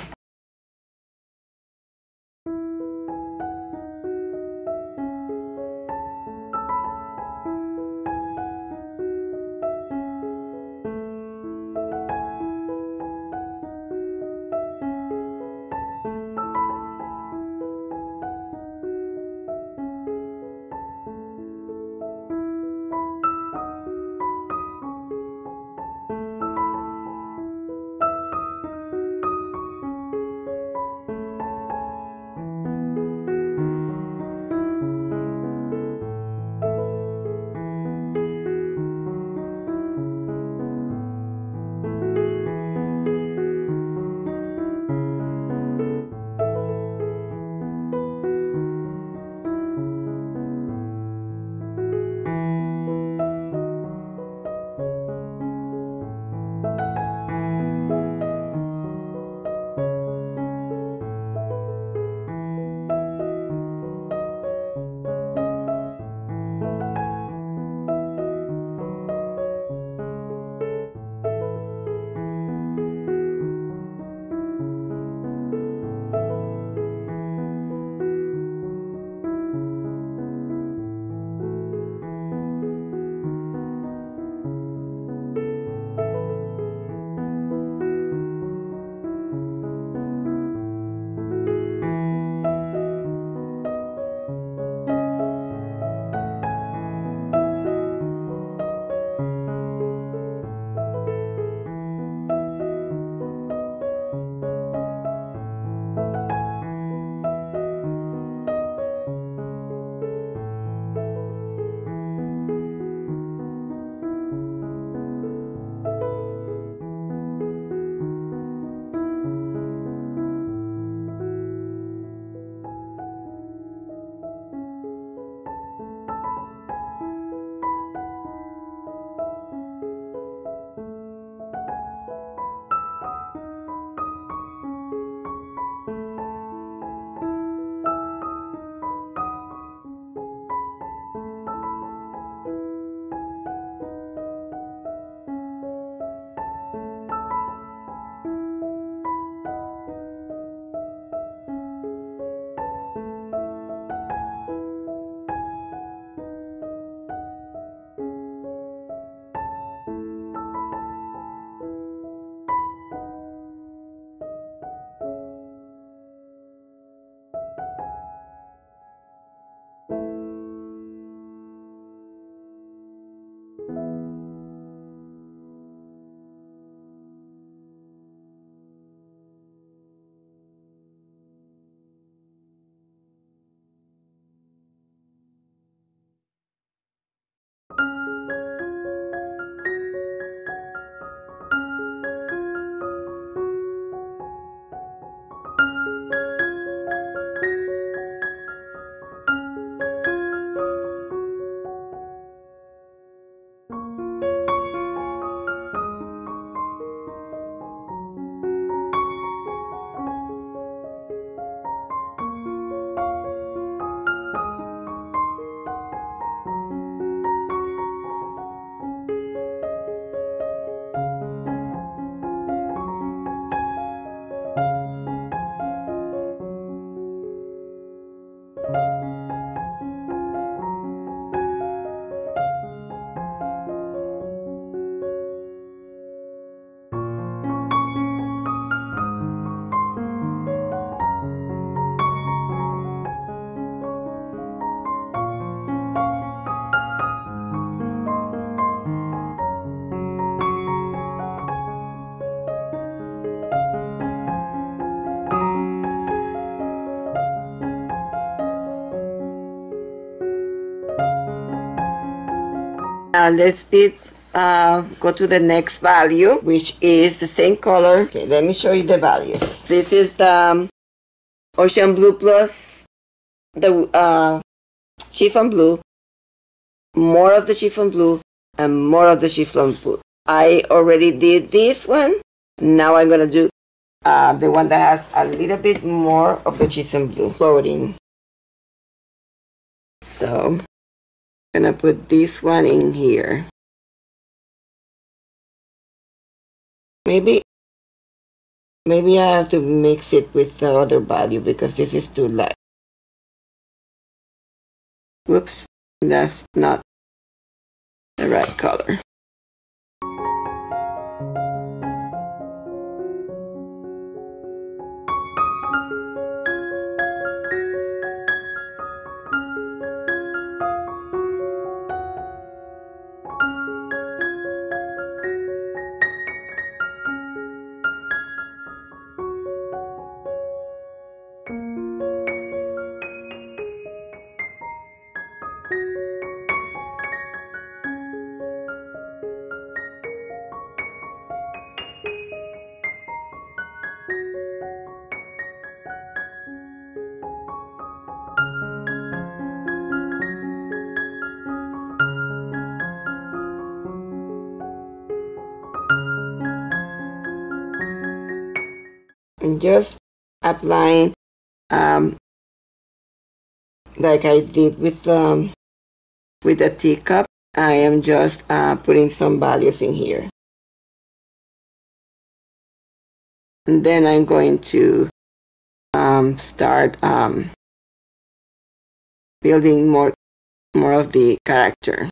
Let's bit, uh, go to the next value, which is the same color. Okay, let me show you the values. This is the um, ocean blue plus the uh, chiffon blue, more of the chiffon blue, and more of the chiffon blue. I already did this one. Now I'm gonna do uh, the one that has a little bit more of the chiffon blue floating. So gonna put this one in here. Maybe maybe I have to mix it with the other value because this is too light. Whoops, that's not the right color. Applying um, like I did with um, with the teacup I am just uh, putting some values in here and then I'm going to um, start um, building more more of the character.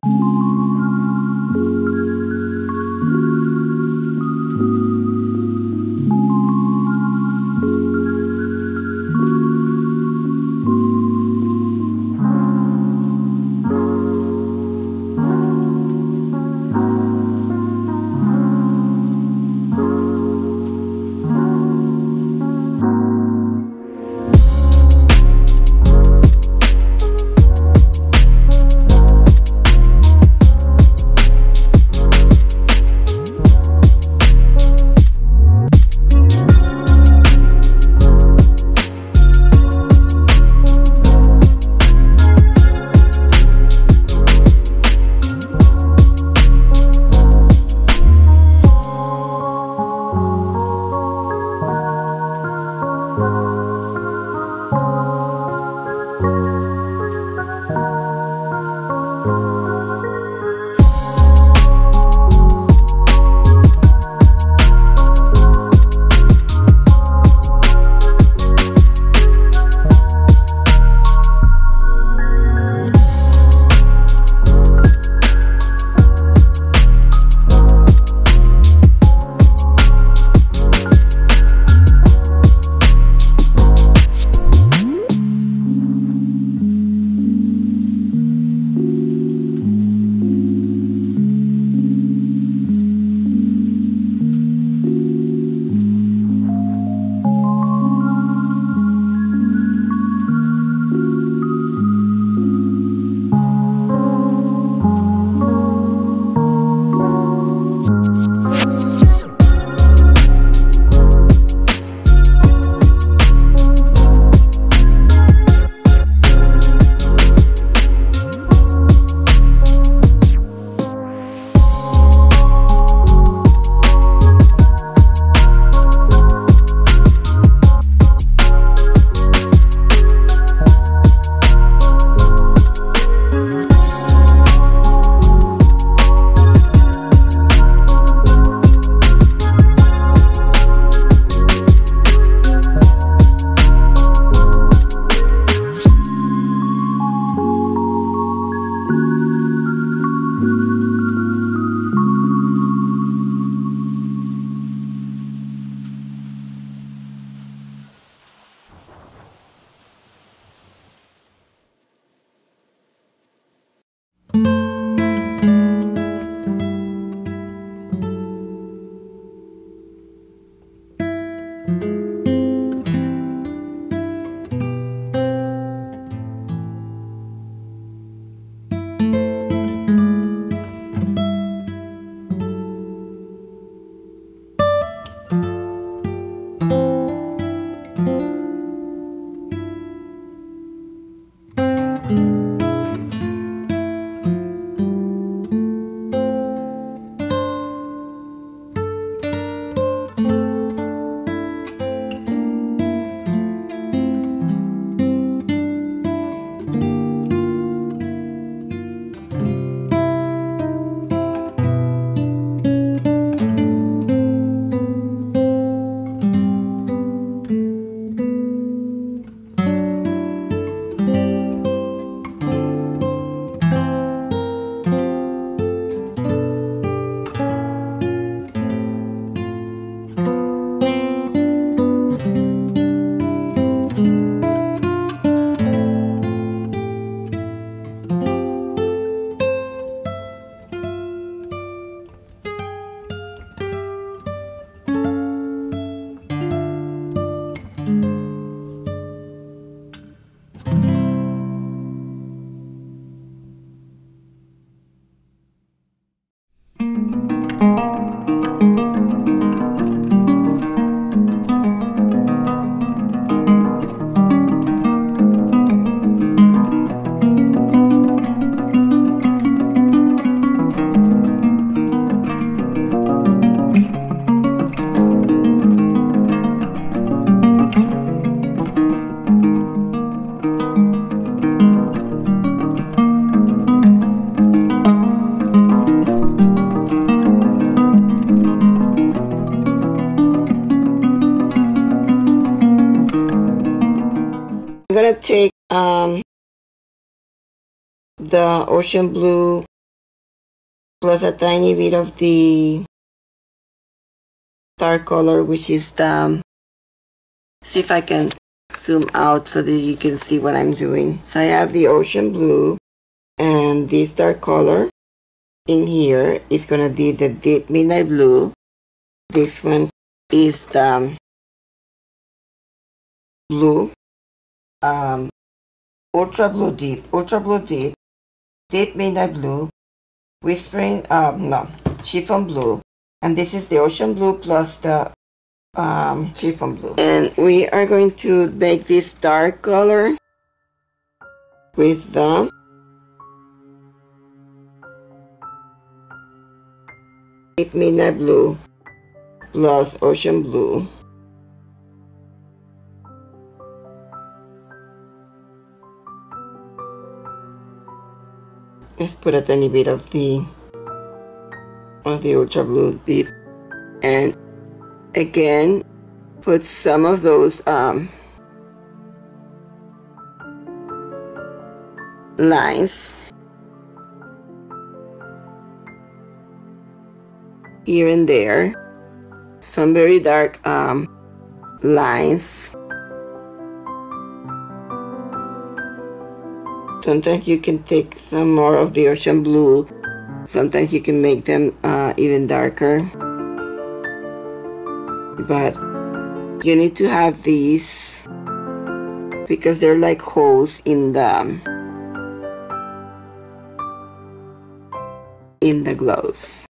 Gonna take um, the ocean blue plus a tiny bit of the dark color which is the um, see if I can zoom out so that you can see what I'm doing. So I have the ocean blue and this dark color in here is gonna be the deep midnight blue. This one is the um, blue um, ultra blue deep. Ultra blue deep deep midnight blue whispering um no chiffon blue. And this is the ocean blue plus the um, chiffon blue. And we are going to make this dark color with the deep midnight blue plus ocean blue let's put a tiny bit of the of the ultra blue deep and again put some of those um, lines here and there. Some very dark um, lines Sometimes you can take some more of the ocean blue. Sometimes you can make them uh, even darker. But you need to have these because they're like holes in the in the gloves.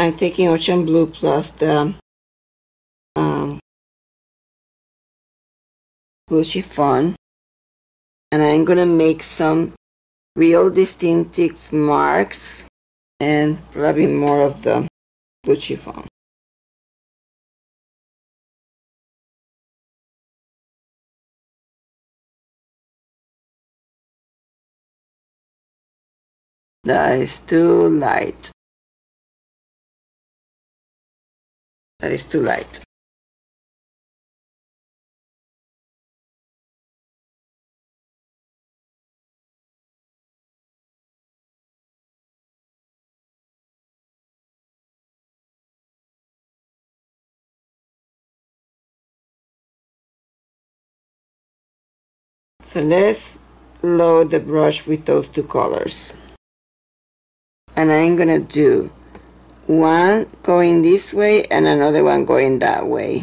I'm taking ocean blue plus the um, blue chiffon and I'm gonna make some real distinctive marks and probably more of the blue chiffon. That is too light. That is too light. So let's load the brush with those two colors. And I'm gonna do one going this way and another one going that way.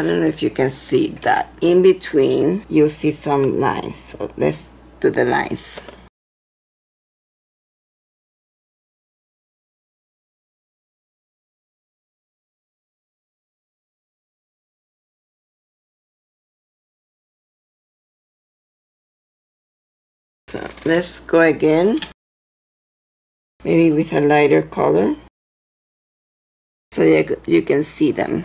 I don't know if you can see that. In between, you'll see some lines. So let's do the lines. Let's go again, maybe with a lighter color, so you, you can see them.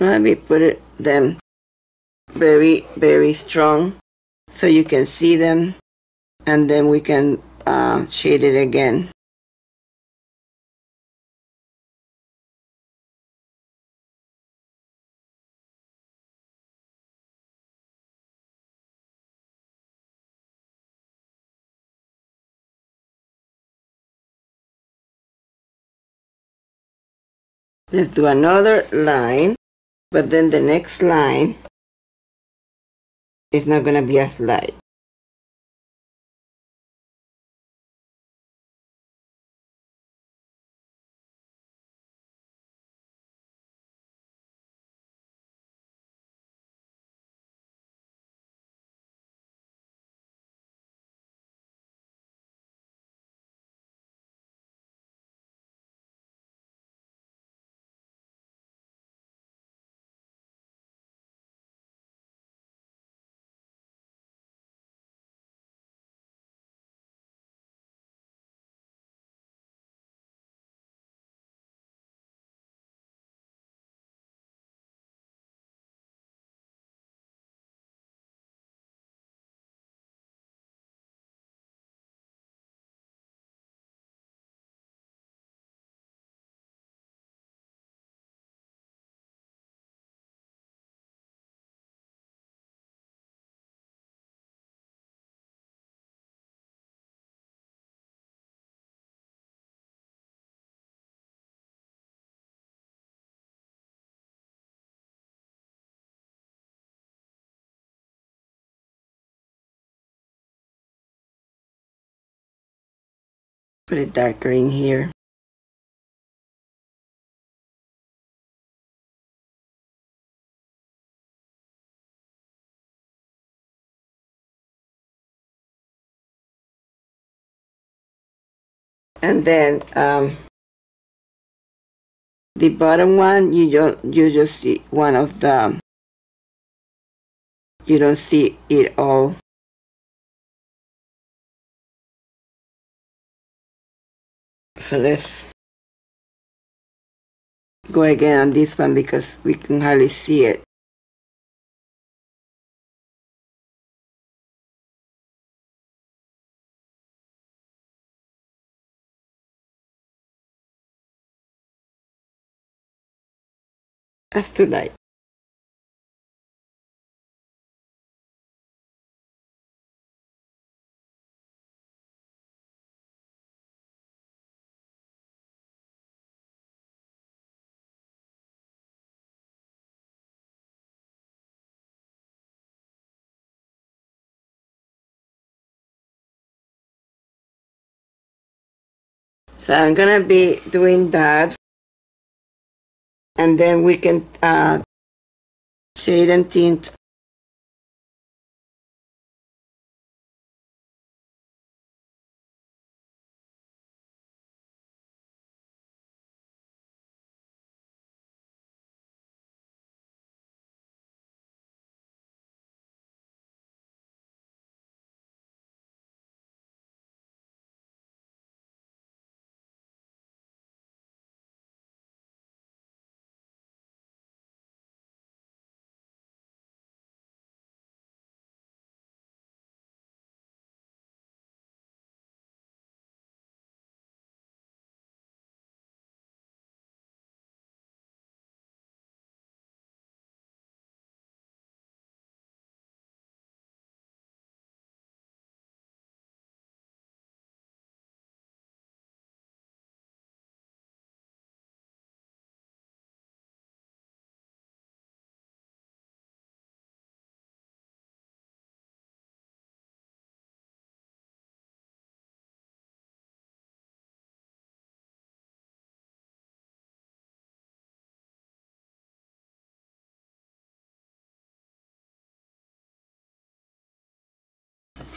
Let me put it, them very very strong so you can see them and then we can uh, shade it again. Let's do another line but then the next line is not going to be as light. Put it darker green here. and then um, the bottom one you just you just see one of the you don't see it all so let's go again on this one because we can hardly see it as too light. So I'm gonna be doing that. And then we can uh, shade and tint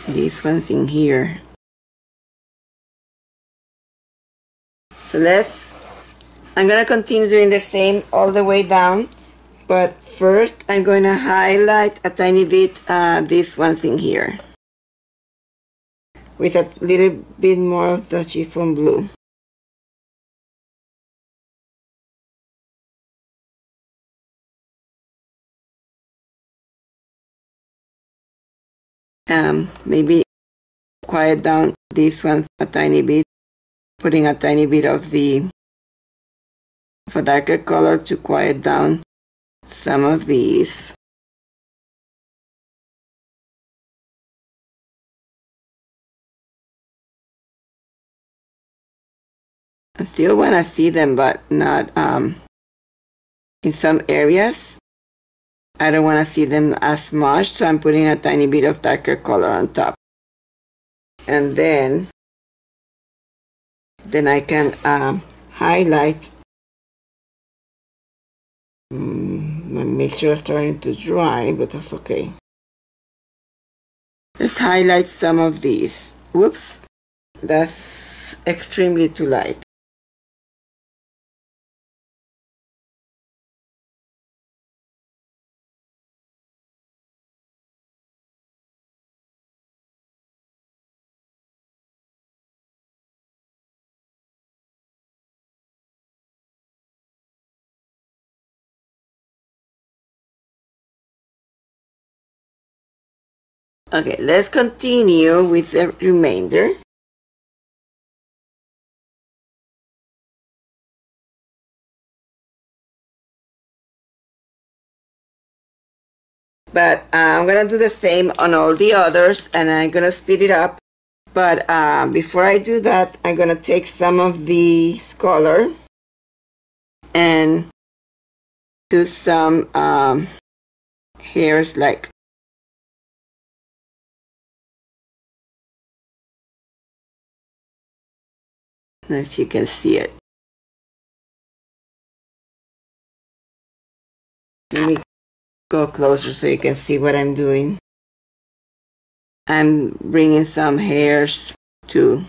this one thing here. So let's I'm gonna continue doing the same all the way down but first I'm to highlight a tiny bit uh, this one thing here. With a little bit more of the chiffon blue maybe quiet down this one a tiny bit, putting a tiny bit of the of a darker color to quiet down some of these. I still want to see them, but not um, in some areas. I don't want to see them as much, so I'm putting a tiny bit of darker color on top. And then, then I can um, highlight, mm, make sure it's starting to dry, but that's okay. Let's highlight some of these. Whoops, that's extremely too light. Okay, let's continue with the remainder. But uh, I'm gonna do the same on all the others and I'm gonna speed it up. But uh, before I do that, I'm gonna take some of the color and do some um, hairs like if you can see it. Let me go closer so you can see what I'm doing. I'm bringing some hairs to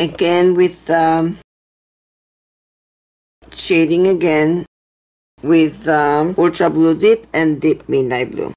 again with um, shading again with um, ultra blue deep and deep midnight blue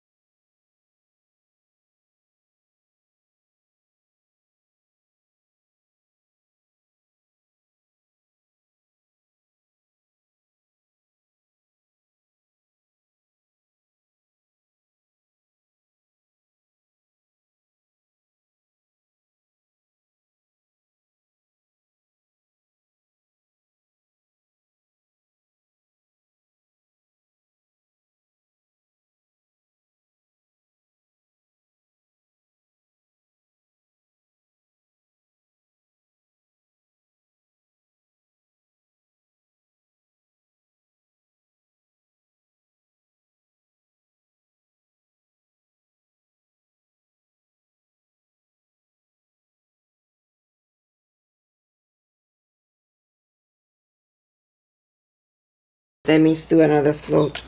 let me do another float.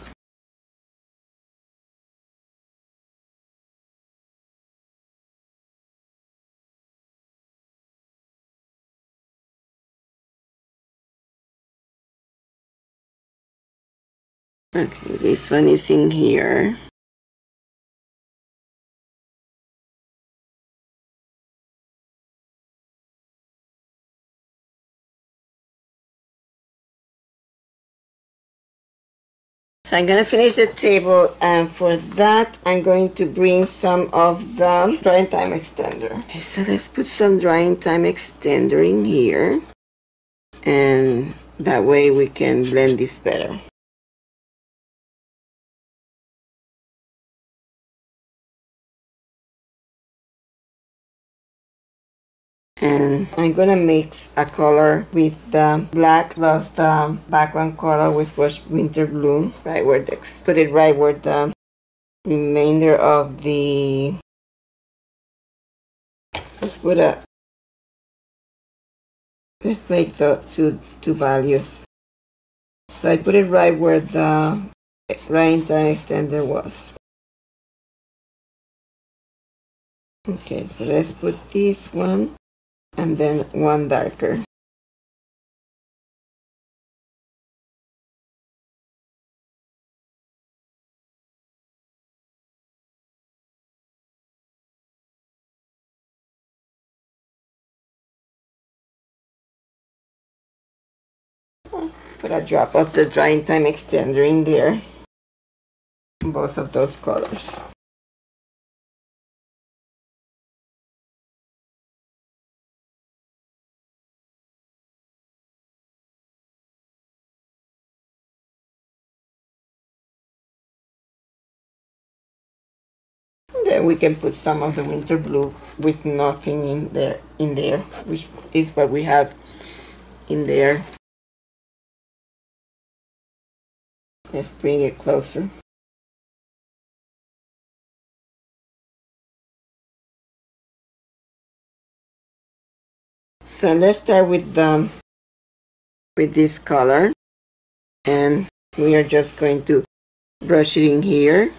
Okay, this one is in here. So I'm gonna finish the table and for that I'm going to bring some of the drying time extender. Okay, so let's put some drying time extender in here and that way we can blend this better. And I'm gonna mix a color with the black plus the background color which was winter blue right where the put it right where the remainder of the let's put a let's make the two two values. So I put it right where the drying time extender was. Okay so let's put this one and then one darker. Put a drop of the drying time extender in there. Both of those colors. We can put some of the winter blue with nothing in there in there which is what we have in there. Let's bring it closer. So let's start with the with this color. And we are just going to brush it in here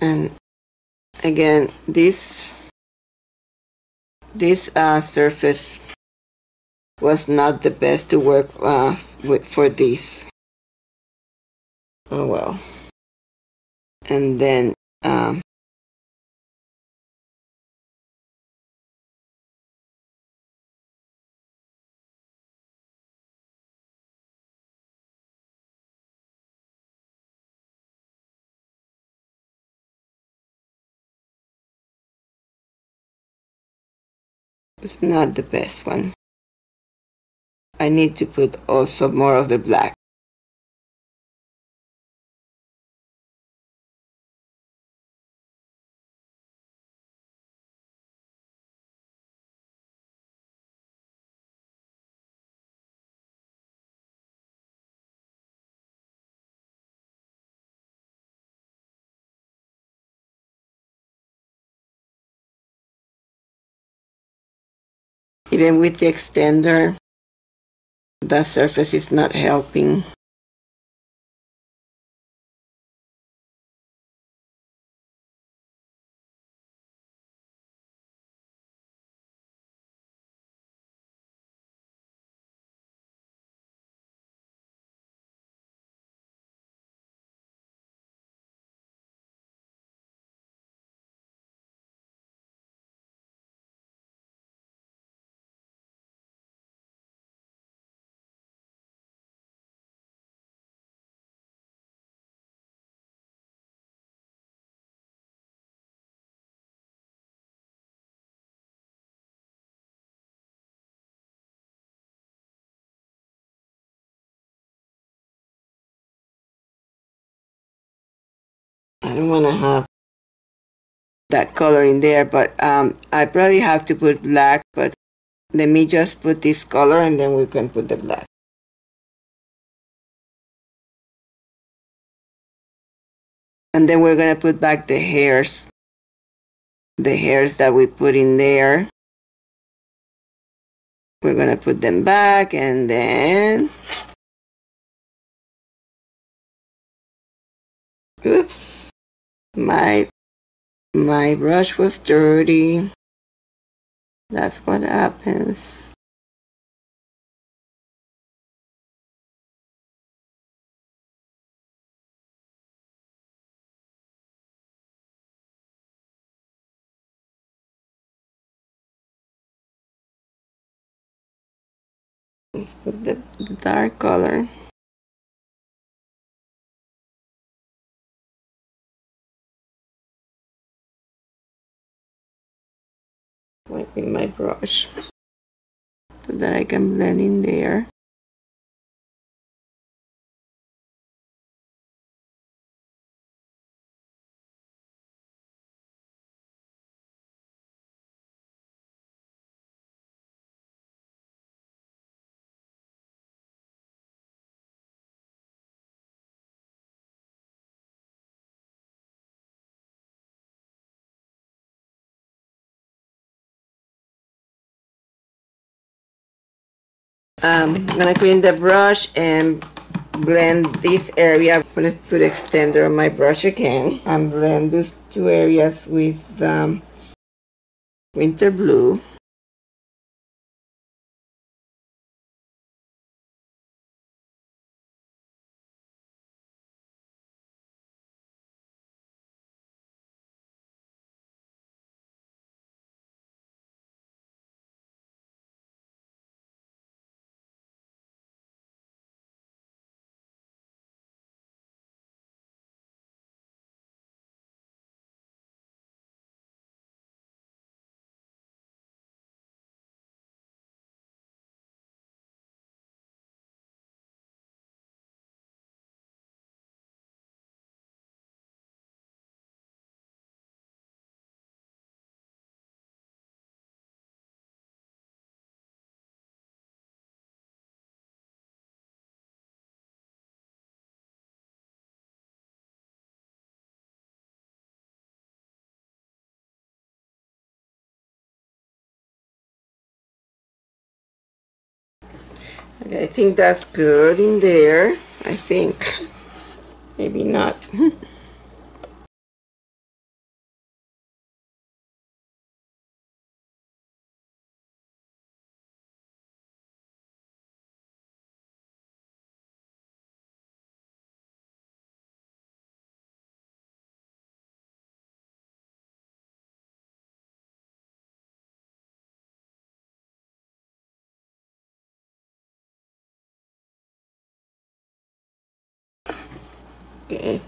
and again this this uh, surface was not the best to work uh, with for this. Oh well. And then um, It's not the best one. I need to put also more of the black. Even with the extender, the surface is not helping. Don't want to have that color in there, but um, I probably have to put black, but let me just put this color and then we can put the black. And then we're going to put back the hairs, the hairs that we put in there. we're gonna put them back and then oops my my brush was dirty that's what happens Let's put the dark color. In my brush so that I can blend in there. Um, I'm gonna clean the brush and blend this area. I'm gonna put extender on my brush again and blend these two areas with um, winter blue. Okay, I think that's good in there. I think. Maybe not.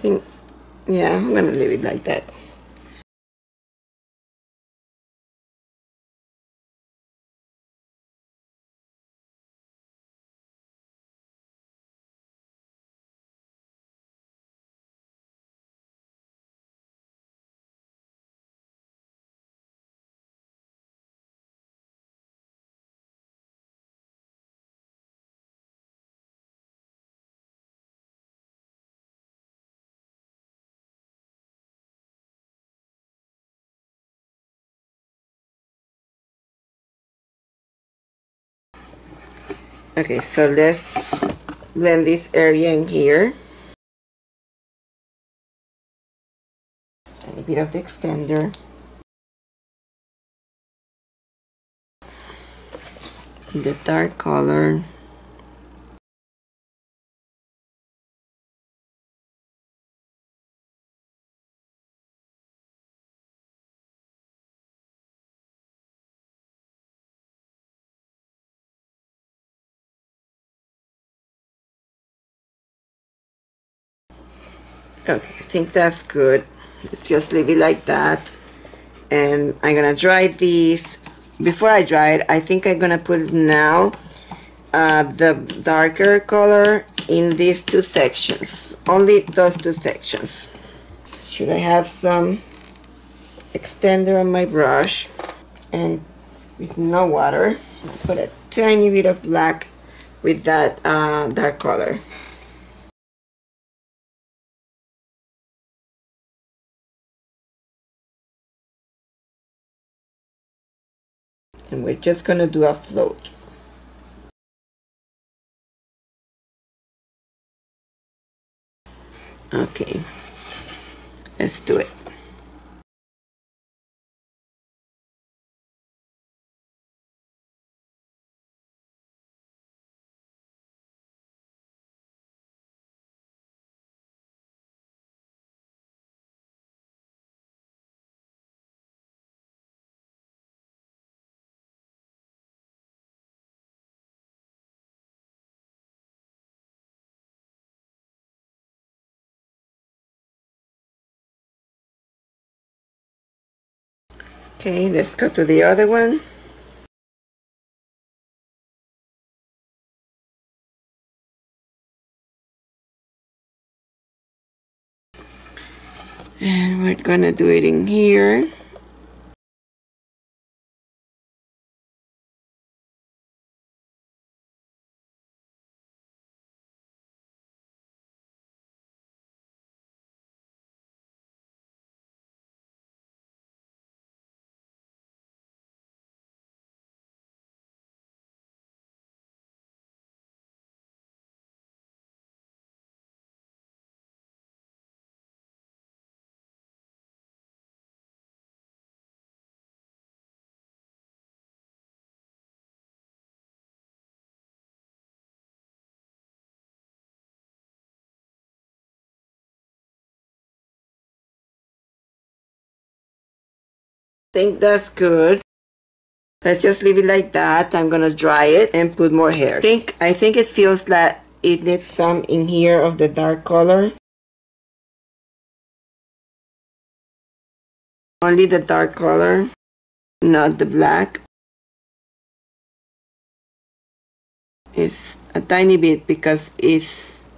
think, yeah, I'm gonna leave it like that. Okay, so let's blend this area in here. A bit of the extender. The dark color. Think that's good. Let's just leave it like that. And I'm gonna dry these. Before I dry it, I think I'm gonna put now uh, the darker color in these two sections. Only those two sections. Should I have some extender on my brush and with no water, put a tiny bit of black with that uh, dark color. and we're just gonna do a float. Okay. Let's do it. Okay, let's go to the other one. And we're gonna do it in here. Think that's good. Let's just leave it like that. I'm gonna dry it and put more hair. I think I think it feels that it needs some in here of the dark color. Only the dark color, not the black. It's a tiny bit because it's,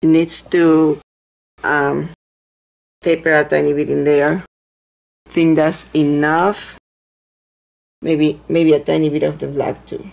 it needs to um, taper a tiny bit in there think that's enough. Maybe, maybe a tiny bit of the black too.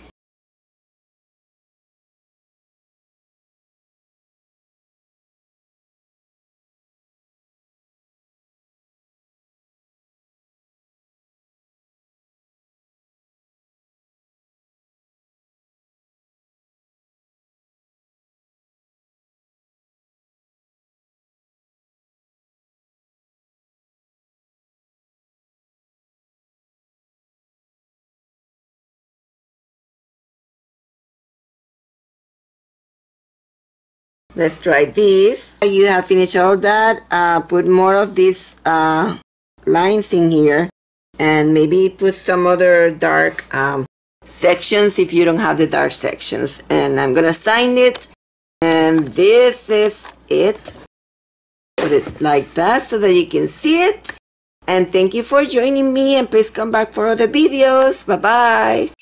Let's try this. You have finished all that. Uh, put more of these uh, lines in here. And maybe put some other dark um, sections if you don't have the dark sections. And I'm gonna sign it. And this is it. Put it like that so that you can see it. And thank you for joining me. And please come back for other videos. Bye bye